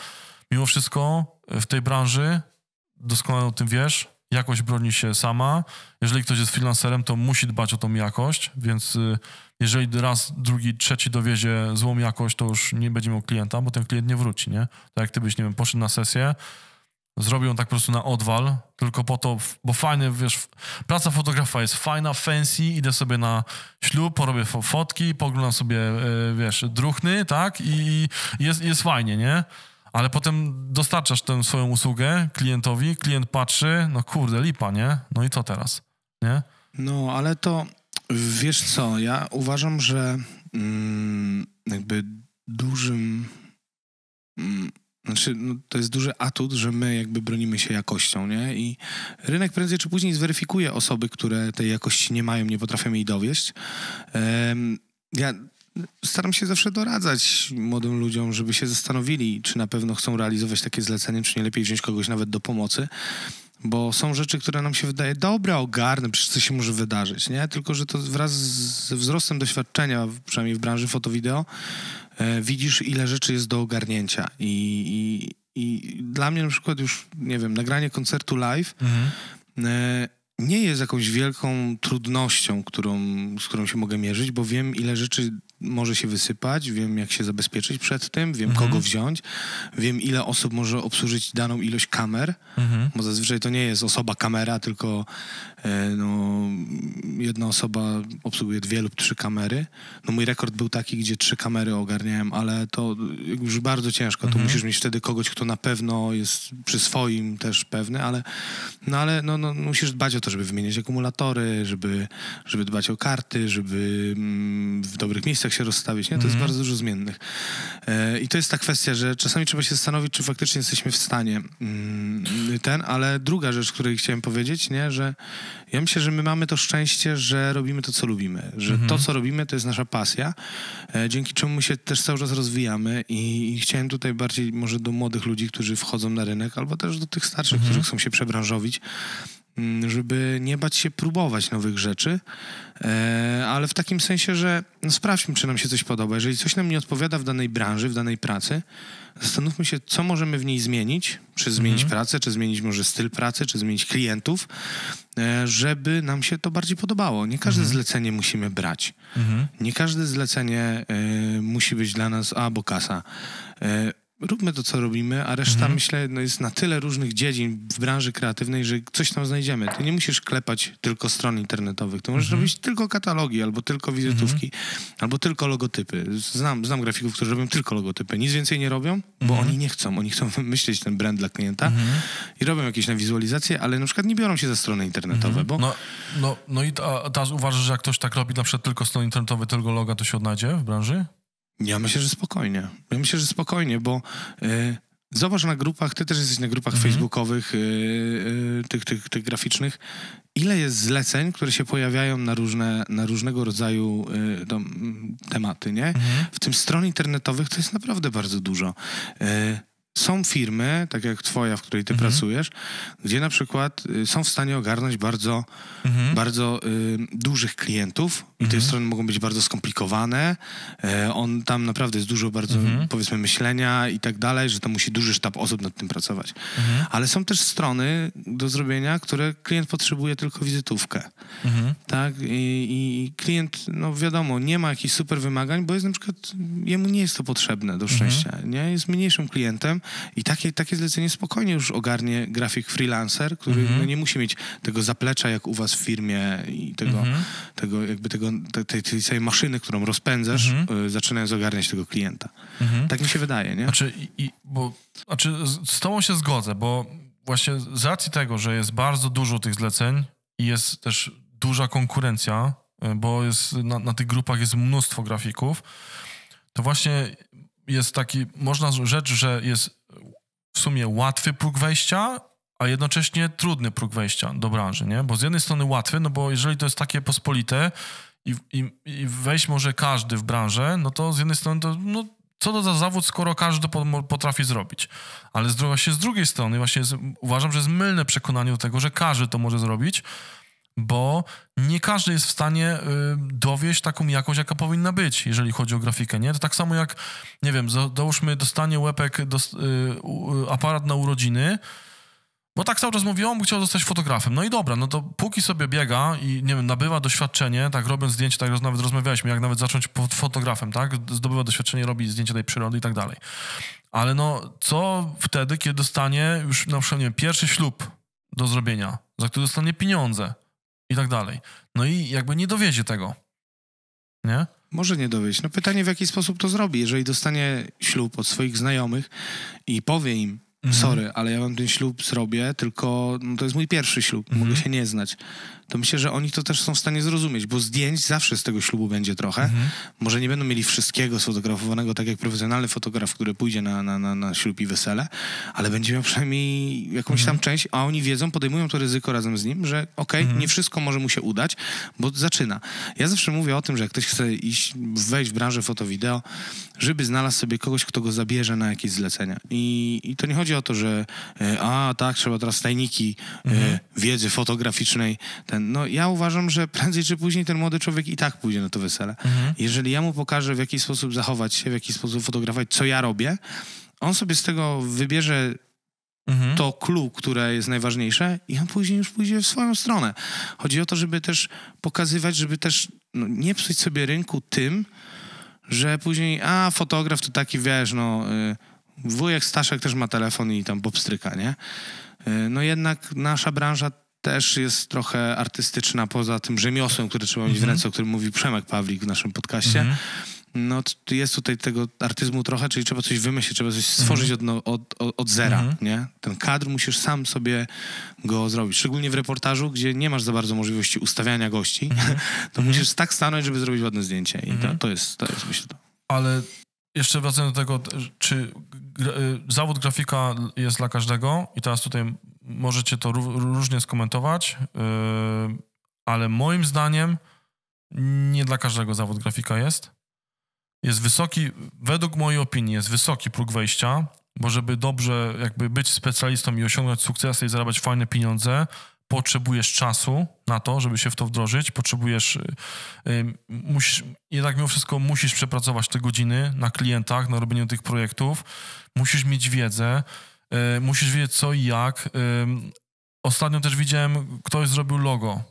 Mimo wszystko w tej branży, doskonale o tym wiesz, jakość broni się sama. Jeżeli ktoś jest freelancerem, to musi dbać o tą jakość, więc y, jeżeli raz, drugi, trzeci dowiezie złą jakość, to już nie będzie miał klienta, bo ten klient nie wróci, nie? Tak jak ty byś, nie wiem, poszedł na sesję, zrobił ją tak po prostu na odwal, tylko po to, bo fajny, wiesz, praca fotografa jest fajna, fancy, idę sobie na ślub, porobię fotki, poglądam sobie, e, wiesz, druchny, tak? I jest, jest fajnie, nie? Ale potem dostarczasz tę swoją usługę klientowi, klient patrzy, no kurde, lipa, nie? No i co teraz, nie? No, ale to Wiesz co, ja uważam, że mm, jakby dużym. Mm, znaczy, no, to jest duży atut, że my jakby bronimy się jakością, nie? I rynek prędzej czy później zweryfikuje osoby, które tej jakości nie mają, nie potrafią jej dowieść. Um, ja staram się zawsze doradzać młodym ludziom, żeby się zastanowili, czy na pewno chcą realizować takie zlecenie, czy nie lepiej wziąć kogoś nawet do pomocy bo są rzeczy, które nam się wydaje dobre, ogarnę, przecież coś się może wydarzyć, nie? Tylko, że to wraz ze wzrostem doświadczenia, przynajmniej w branży foto-wideo, e, widzisz, ile rzeczy jest do ogarnięcia i, i, i, dla mnie na przykład już, nie wiem, nagranie koncertu live mhm. e, nie jest jakąś wielką trudnością, którą, z którą się mogę mierzyć, bo wiem, ile rzeczy może się wysypać, wiem jak się zabezpieczyć przed tym, wiem mhm. kogo wziąć, wiem ile osób może obsłużyć daną ilość kamer, mhm. bo zazwyczaj to nie jest osoba kamera, tylko e, no, jedna osoba obsługuje dwie lub trzy kamery. No mój rekord był taki, gdzie trzy kamery ogarniałem, ale to już bardzo ciężko. Mhm. To musisz mieć wtedy kogoś, kto na pewno jest przy swoim też pewny, ale, no, ale no, no, musisz dbać o to, żeby wymieniać akumulatory, żeby, żeby dbać o karty, żeby mm, w dobrych miejscach się rozstawić, nie? To mm. jest mhm. bardzo dużo zmiennych. E, I to jest ta kwestia, że czasami trzeba się zastanowić, czy faktycznie jesteśmy w stanie mm, ten, ale druga rzecz, której chciałem powiedzieć, nie? Że ja myślę, że my mamy to szczęście, że robimy to, co lubimy, że mm to, co robimy, to jest nasza pasja, e, dzięki czemu się też cały czas rozwijamy i, i, chciałem tutaj bardziej może do młodych ludzi, którzy wchodzą na rynek, albo też do tych starszych, mm którzy chcą się przebranżowić, żeby nie bać się próbować nowych rzeczy, e, ale w takim sensie, że no sprawdźmy, czy nam się coś podoba. Jeżeli coś nam nie odpowiada w danej branży, w danej pracy, zastanówmy się, co możemy w niej zmienić, czy zmienić mhm. pracę, czy zmienić może styl pracy, czy zmienić klientów, e, żeby nam się to bardziej podobało. Nie każde mhm. zlecenie musimy brać. Mhm. Nie każde zlecenie y, musi być dla nas, a bo kasa. Y, róbmy to, co robimy, a reszta, mhm. myślę, no jest na tyle różnych dziedzin w branży kreatywnej, że coś tam znajdziemy. Ty nie musisz klepać tylko stron internetowych. Ty możesz mhm. robić tylko katalogi, albo tylko wizytówki, mhm. albo tylko logotypy. Znam, znam grafików, którzy robią tylko logotypy. Nic więcej nie robią, bo mhm. oni nie chcą. Oni chcą wymyślić ten brand dla klienta mhm. i robią jakieś na wizualizacje, ale na przykład nie biorą się za strony internetowe, mhm. bo... No, no, no i teraz uważasz, że jak ktoś tak robi na przykład tylko strony internetowe, tylko loga, to się odnajdzie w branży? Ja myślę, że spokojnie. Ja myślę, że spokojnie, bo y, zobacz na grupach, ty też jesteś na grupach mhm. facebookowych, y, y, tych, tych, tych graficznych. ile jest zleceń, które się pojawiają na, różne, na różnego rodzaju tematy, nie? W tym stron internetowych to jest naprawdę bardzo dużo. Są firmy, tak jak twoja, w której ty pracujesz, gdzie na przykład y, są w stanie ogarnąć bardzo, bardzo y, dużych klientów i te strony mogą być bardzo skomplikowane. E, on tam naprawdę jest dużo bardzo, powiedzmy, myślenia i tak dalej, że to musi duży sztab osób nad tym pracować. Ale są też strony do zrobienia, które klient potrzebuje tylko wizytówkę. Tak? I, I klient, no wiadomo, nie ma jakichś super wymagań, bo jest na przykład, jemu nie jest to potrzebne do szczęścia. Nie? Jest mniejszym klientem i takie, takie zlecenie spokojnie już ogarnie grafik freelancer, który no, nie musi mieć tego zaplecza jak u was w firmie i tego, tego jakby tego, te- tej, tej całej maszyny, którą rozpędzasz, y, zaczynając ogarniać tego klienta. Tak mi się wydaje, nie? Znaczy, i, bo, znaczy, z, tobą się zgodzę, bo właśnie z racji tego, że jest bardzo dużo tych zleceń i jest też duża konkurencja, y, bo jest, na, na tych grupach jest mnóstwo grafików, to właśnie jest taki, można rzecz, że jest w sumie łatwy próg wejścia, a jednocześnie trudny próg wejścia do branży, nie? Bo z jednej strony łatwy, no bo jeżeli to jest takie pospolite i, i, i wejść może każdy w branżę, no to z jednej strony to, no, co to za zawód, skoro każdy potrafi zrobić. Ale z, właśnie z drugiej strony właśnie uważam, że jest mylne przekonanie do tego, że każdy to może zrobić, bo nie każdy jest w stanie y, dowieść taką jakość, jaka powinna być, jeżeli chodzi o grafikę, nie? To tak samo jak, nie wiem, za- załóżmy dostanie łepek y, u- aparat na urodziny, bo tak cały czas mówił, on chciał zostać fotografem. No i dobra, no to póki sobie biega i, nie wiem, nabywa doświadczenie, tak robiąc zdjęcie, tak nawet rozmawialiśmy, jak nawet zacząć fotografem, tak? Zdobywa doświadczenie, robi zdjęcia tej przyrody i tak dalej. Ale no, co wtedy, kiedy dostanie już na przykład, nie wiem, pierwszy ślub do zrobienia, za który dostanie pieniądze i tak dalej. No i jakby nie dowiezie tego. Nie? Może nie dowieść. No pytanie, w jaki sposób to zrobi. Jeżeli dostanie ślub od swoich znajomych i powie im, sorry, ale ja wam ten ślub zrobię, tylko no, to jest mój pierwszy ślub, mogę się nie znać. To myślę, że oni to też są w stanie zrozumieć, bo zdjęć zawsze z tego ślubu będzie trochę. Może nie będą mieli wszystkiego sfotografowanego, tak jak profesjonalny fotograf, który pójdzie na, na, na, na ślub i wesele, ale będzie miał przynajmniej jakąś tam część, a oni wiedzą, podejmują to ryzyko razem z nim, że okej, nie wszystko może mu się udać, bo zaczyna. Ja zawsze mówię o tym, że jak ktoś chce iść, wejść w branżę foto-wideo, żeby znalazł sobie kogoś, kto go zabierze na jakieś zlecenia. I, i to nie chodzi o to, że e, a tak, trzeba teraz tajniki e, wiedzy fotograficznej. Ten, no ja uważam, że prędzej czy później ten młody człowiek i tak pójdzie na to wesele. Jeżeli ja mu pokażę, w jaki sposób zachować się, w jaki sposób fotografować, co ja robię, on sobie z tego wybierze Mhm. to clue, które jest najważniejsze i on później już pójdzie w swoją stronę. Chodzi o to, żeby też pokazywać, żeby też no, nie psuć sobie rynku tym, że później, a fotograf to taki, wiesz, no y, wujek Staszek też ma telefon i tam popstryka, nie? Y, no jednak nasza branża też jest trochę artystyczna poza tym rzemiosłem, które trzeba mieć w ręce, o którym mówił Przemek Pawlik w naszym podcaście. No t- jest tutaj tego artyzmu trochę, czyli trzeba coś wymyślić, trzeba coś stworzyć od, no, od, od, od zera, nie? Ten kadr musisz sam sobie go zrobić. Szczególnie w reportażu, gdzie nie masz za bardzo możliwości ustawiania gości, to musisz tak stanąć, żeby zrobić ładne zdjęcie. I to, to, jest, to jest, myślę, to. Ale jeszcze wracając do tego, czy y, zawód grafika jest dla każdego i teraz tutaj możecie to ró- różnie skomentować, yy, ale moim zdaniem nie dla każdego zawód grafika jest. Jest wysoki, według mojej opinii, jest wysoki próg wejścia, bo żeby dobrze jakby być specjalistą i osiągnąć sukcesy i zarabiać fajne pieniądze, potrzebujesz czasu na to, żeby się w to wdrożyć, potrzebujesz, y, y, musisz, jednak mimo wszystko musisz przepracować te godziny na klientach, na robieniu tych projektów, musisz mieć wiedzę, y, musisz wiedzieć co i jak. Ostatnio też widziałem, ktoś zrobił logo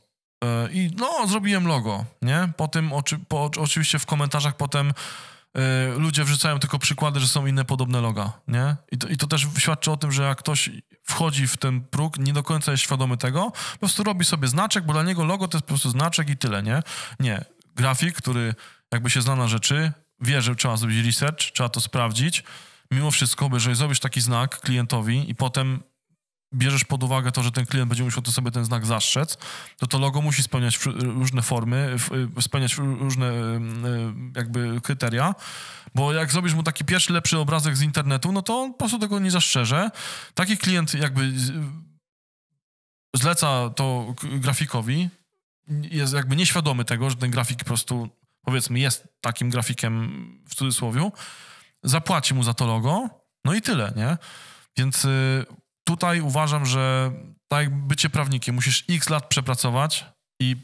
i no, zrobiłem logo, nie? Potem oczy, po, oczywiście w komentarzach potem ludzie wrzucają tylko przykłady, że są inne podobne loga, nie? I to, I to też świadczy o tym, że jak ktoś wchodzi w ten próg, nie do końca jest świadomy tego, po prostu robi sobie znaczek, bo dla niego logo to jest po prostu znaczek i tyle, nie? Nie. Grafik, który jakby się zna na rzeczy, wie, że trzeba zrobić research, trzeba to sprawdzić. Mimo wszystko, jeżeli zrobisz taki znak klientowi i potem bierzesz pod uwagę to, że ten klient będzie musiał to sobie ten znak zastrzec, to to logo musi spełniać wszy- różne formy, w- spełniać różne em, jakby kryteria, bo jak zrobisz mu taki pierwszy lepszy obrazek z internetu, no to on po prostu tego nie zastrzeże. Taki klient jakby zleca to grafikowi, jest jakby nieświadomy tego, że ten grafik po prostu, powiedzmy, jest takim grafikiem w cudzysłowie, zapłaci mu za to logo, no i tyle, nie? Więc y, tutaj uważam, że tak jak bycie prawnikiem, musisz x lat przepracować i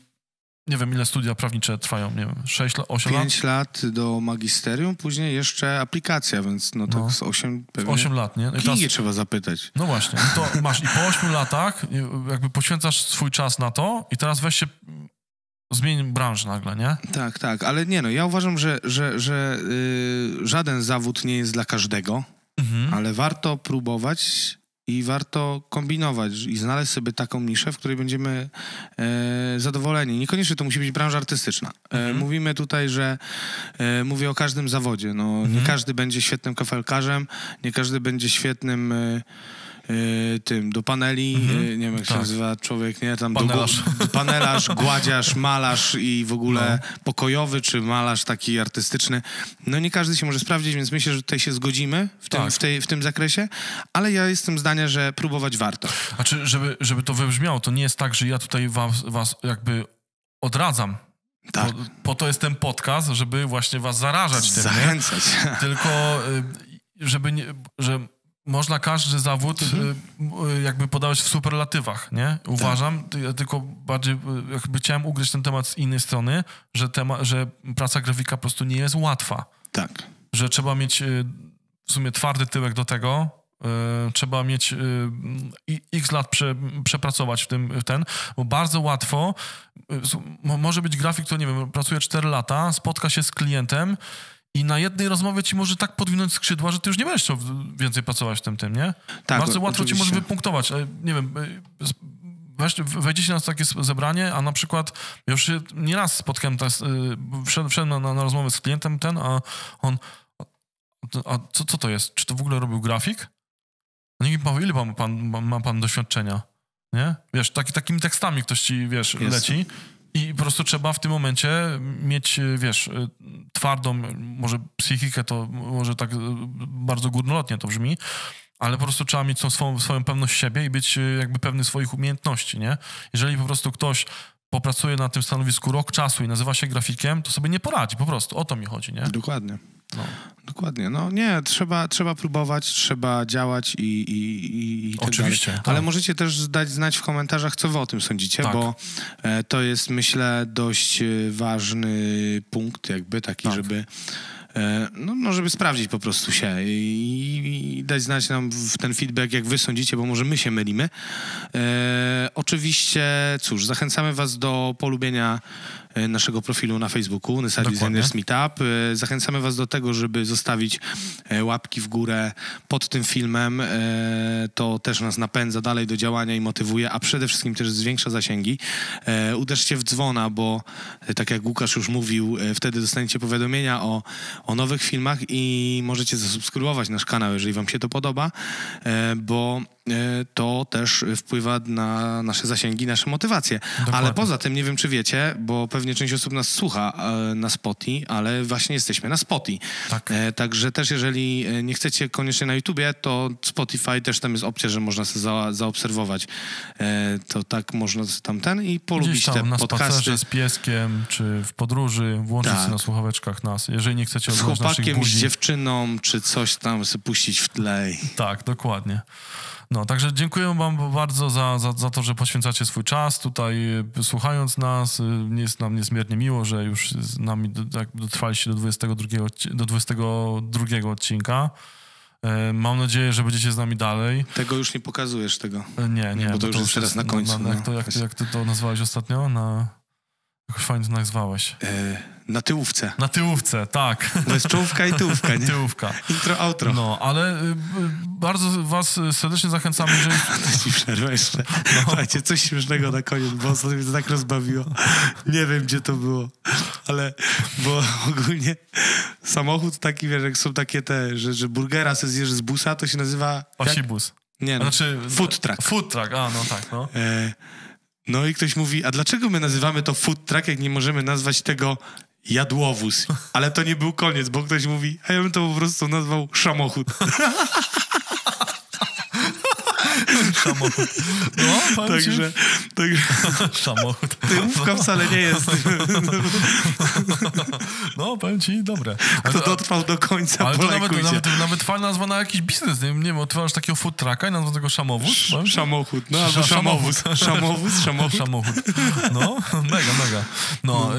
nie wiem, ile studia prawnicze trwają, nie wiem, 6, 8 lat? Pięć lat do magisterium, później jeszcze aplikacja, więc no tak No. z osiem pewnie. 8 lat, nie? No i teraz- trzeba zapytać. No właśnie, i to masz i po 8 latach jakby poświęcasz swój czas na to i teraz weź się, zmień branżę nagle, nie? Tak, tak, ale nie no, ja uważam, że, że, że y, żaden zawód nie jest dla każdego, Mhm. ale warto próbować i warto kombinować i znaleźć sobie taką niszę, w której będziemy e, zadowoleni. Niekoniecznie to musi być branża artystyczna. E, Mhm. Mówimy tutaj, że e, mówię o każdym zawodzie. No, Nie Mhm. każdy będzie świetnym kafelkarzem, nie każdy będzie świetnym e, tym do paneli, Mhm. e, nie wiem jak się Tak. nazywa człowiek, nie? Tam Panelarz. Do, panelarz, gładziarz, malarz i w ogóle No. pokojowy, czy malarz taki artystyczny. No nie każdy się może sprawdzić, więc myślę, że tutaj się zgodzimy w tym, Tak. w tej, w tym zakresie, ale ja jestem zdania, że próbować warto. Znaczy, żeby, żeby to wybrzmiało, to nie jest tak, że ja tutaj was, was jakby odradzam. Tak. Po, po to jest ten podcast, żeby właśnie was zarażać tym? Zachęcać. Tylko y, żeby nie, że można każdy zawód y, y, jakby podawać w superlatywach, nie? Uważam, ty- ja tylko bardziej y, jakby chciałem ugryźć ten temat z innej strony, że, tema, że praca grafika po prostu nie jest łatwa. Tak. Że trzeba mieć w sumie twardy tyłek do tego, trzeba mieć x lat prze, przepracować w tym, w ten, bo bardzo łatwo, może być grafik, to nie wiem, pracuje 4 lata, spotka się z klientem i na jednej rozmowie ci może tak podwinąć skrzydła, że ty już nie będziesz chciał więcej pracować w tym tym, nie? Tak, bardzo o- łatwo ci może oczywiście. wypunktować. E, Nie wiem, e, wejdziecie na takie zebranie, a na przykład już się nieraz spotkałem, tak, e, wszedłem, na, na, na rozmowę z klientem ten, a on a, a co, co to jest? Czy to w ogóle robił grafik? Nikt mi powie, ile ma pan, ma, ma pan doświadczenia? Nie? Wiesz, taki, takimi tekstami ktoś ci, wiesz, Jest. leci i po prostu trzeba w tym momencie mieć, e, wiesz, e, twardą, może psychikę, to może tak e, bardzo górnolotnie to brzmi, ale po prostu trzeba mieć tą swoją, pewność siebie i być jakby pewny swoich umiejętności, nie? Jeżeli po prostu ktoś popracuje na tym stanowisku rok czasu i nazywa się grafikiem, to sobie nie poradzi, po prostu. O to mi chodzi, nie? Dokładnie. No. Dokładnie. No nie, trzeba, trzeba próbować, trzeba działać i, i, i, i tak Oczywiście, dalej. tak. Ale możecie też dać znać w komentarzach, co wy o tym sądzicie, Tak. bo e, to jest, myślę, dość e, ważny punkt, jakby taki, Tak. żeby e, no, no, żeby sprawdzić po prostu się i, i dać znać nam w ten feedback, jak wy sądzicie, bo może my się mylimy. E, oczywiście, cóż, zachęcamy was do polubienia naszego profilu na Facebooku, Nysa Dokładnie. Designers Meetup. E, Zachęcamy was do tego, żeby zostawić e, łapki w górę pod tym filmem. E, To też nas napędza dalej do działania i motywuje, a przede wszystkim też zwiększa zasięgi. E, Uderzcie w dzwona, bo e, tak jak Łukasz już mówił, e, wtedy dostaniecie powiadomienia o, o nowych filmach i możecie zasubskrybować nasz kanał, jeżeli wam się to podoba, e, bo e, to też wpływa na nasze zasięgi, nasze motywacje. Dokładnie. Ale poza tym, nie wiem czy wiecie, bo pewnie część osób nas słucha e, na Spotify, ale właśnie jesteśmy na Spotify. Tak. E, także też jeżeli e, nie chcecie koniecznie na YouTubie, to Spotify też tam jest opcja, że można sobie za, zaobserwować. E, to tak można tamten i polubić Gdzieś tam te na podcasty. z pieskiem, czy w podróży, włączyć Tak. na słuchaweczkach nas. Jeżeli nie chcecie Z chłopakiem, z dziewczyną, czy coś tam sobie puścić w tle. Tak, dokładnie. No, także dziękuję wam bardzo za, za, za to, że poświęcacie swój czas tutaj, słuchając nas. Jest nam niezmiernie miło, że już z nami tak dotrwaliście do 22, odci- do 22 odcinka. E, Mam nadzieję, że będziecie z nami dalej. Tego już nie pokazujesz tego. E, Nie, nie. Bo to już jest teraz na końcu, Na, jak, no. to, jak, jak ty to nazwałeś ostatnio? Na... Jakoś fajnie to nazwałeś. E, na tyłówce. Na tyłówce, tak. To jest czołówka i tyłówka, nie? Tyłówka. Intro, outro. No, ale y, y, bardzo was serdecznie zachęcamy, jeżeli... To ci przerwę jeszcze. Słuchajcie, coś śmiesznego na koniec, bo ostatnio mnie to tak rozbawiło. Nie wiem, gdzie to było, ale bo ogólnie samochód taki, wiesz, jak są takie te, że, że burgera se zjesz z busa, to się nazywa... Pasibus. Nie, no, Znaczy... food truck. Food truck, a no tak, no. E, no i ktoś mówi, a dlaczego my nazywamy to food truck, jak nie możemy nazwać tego jadłowóz? Ale to nie był koniec, bo ktoś mówi, a ja bym to po prostu nazwał samochód. Samochód. No. Także, także Samochód. tyłówka wcale nie jest. No, powiem ci, dobre. Kto dotrwał do końca, Ale to nawet, nawet, nawet fajna nazwa na jakiś biznes, nie, nie wiem, otwierasz takiego food trucka i nazwa tego szamowóz. Szamowód, no albo Sz- szamowóz. Szamowóz, szamowód. Samochód. No, mega, mega. No,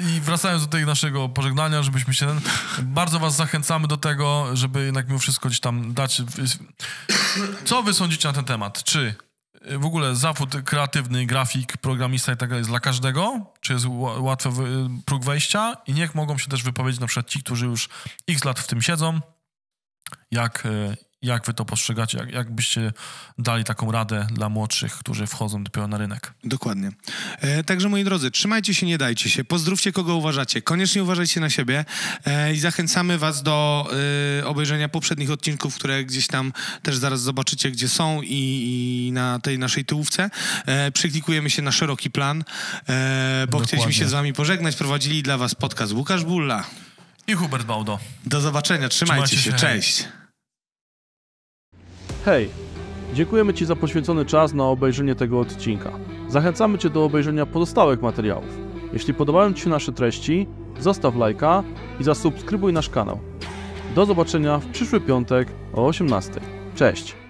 y, i wracając do tego naszego pożegnania, żebyśmy się... Bardzo was zachęcamy do tego, żeby jednak mimo wszystko gdzieś tam dać... Co wy sądzicie na ten temat? Czy y, w ogóle zawód kreatywny, grafik, programista i tak dalej jest dla każdego? Czy jest ła- łatwy wy- próg wejścia? I niech mogą się też wypowiedzieć na przykład ci, którzy już x lat w tym siedzą. Jak, y, jak wy to postrzegacie? Jak, jak byście dali taką radę dla młodszych, którzy wchodzą dopiero na rynek? Dokładnie. E, także moi drodzy, trzymajcie się, nie dajcie się. Pozdrówcie kogo uważacie. Koniecznie uważajcie na siebie e, i zachęcamy was do e, obejrzenia poprzednich odcinków, które gdzieś tam też zaraz zobaczycie, gdzie są i, i na tej naszej tyłówce. E, przyklikujemy się na szeroki plan, e, bo Dokładnie. chcieliśmy się z wami pożegnać. Prowadzili dla was podcast Łukasz Bulla. I Hubert Baudo. Do zobaczenia, trzymajcie, Trzymajcie się, się, cześć. Hej, dziękujemy Ci za poświęcony czas na obejrzenie tego odcinka. Zachęcamy Cię do obejrzenia pozostałych materiałów. Jeśli podobają Ci się nasze treści, zostaw lajka i zasubskrybuj nasz kanał. Do zobaczenia w przyszły piątek o 18. Cześć!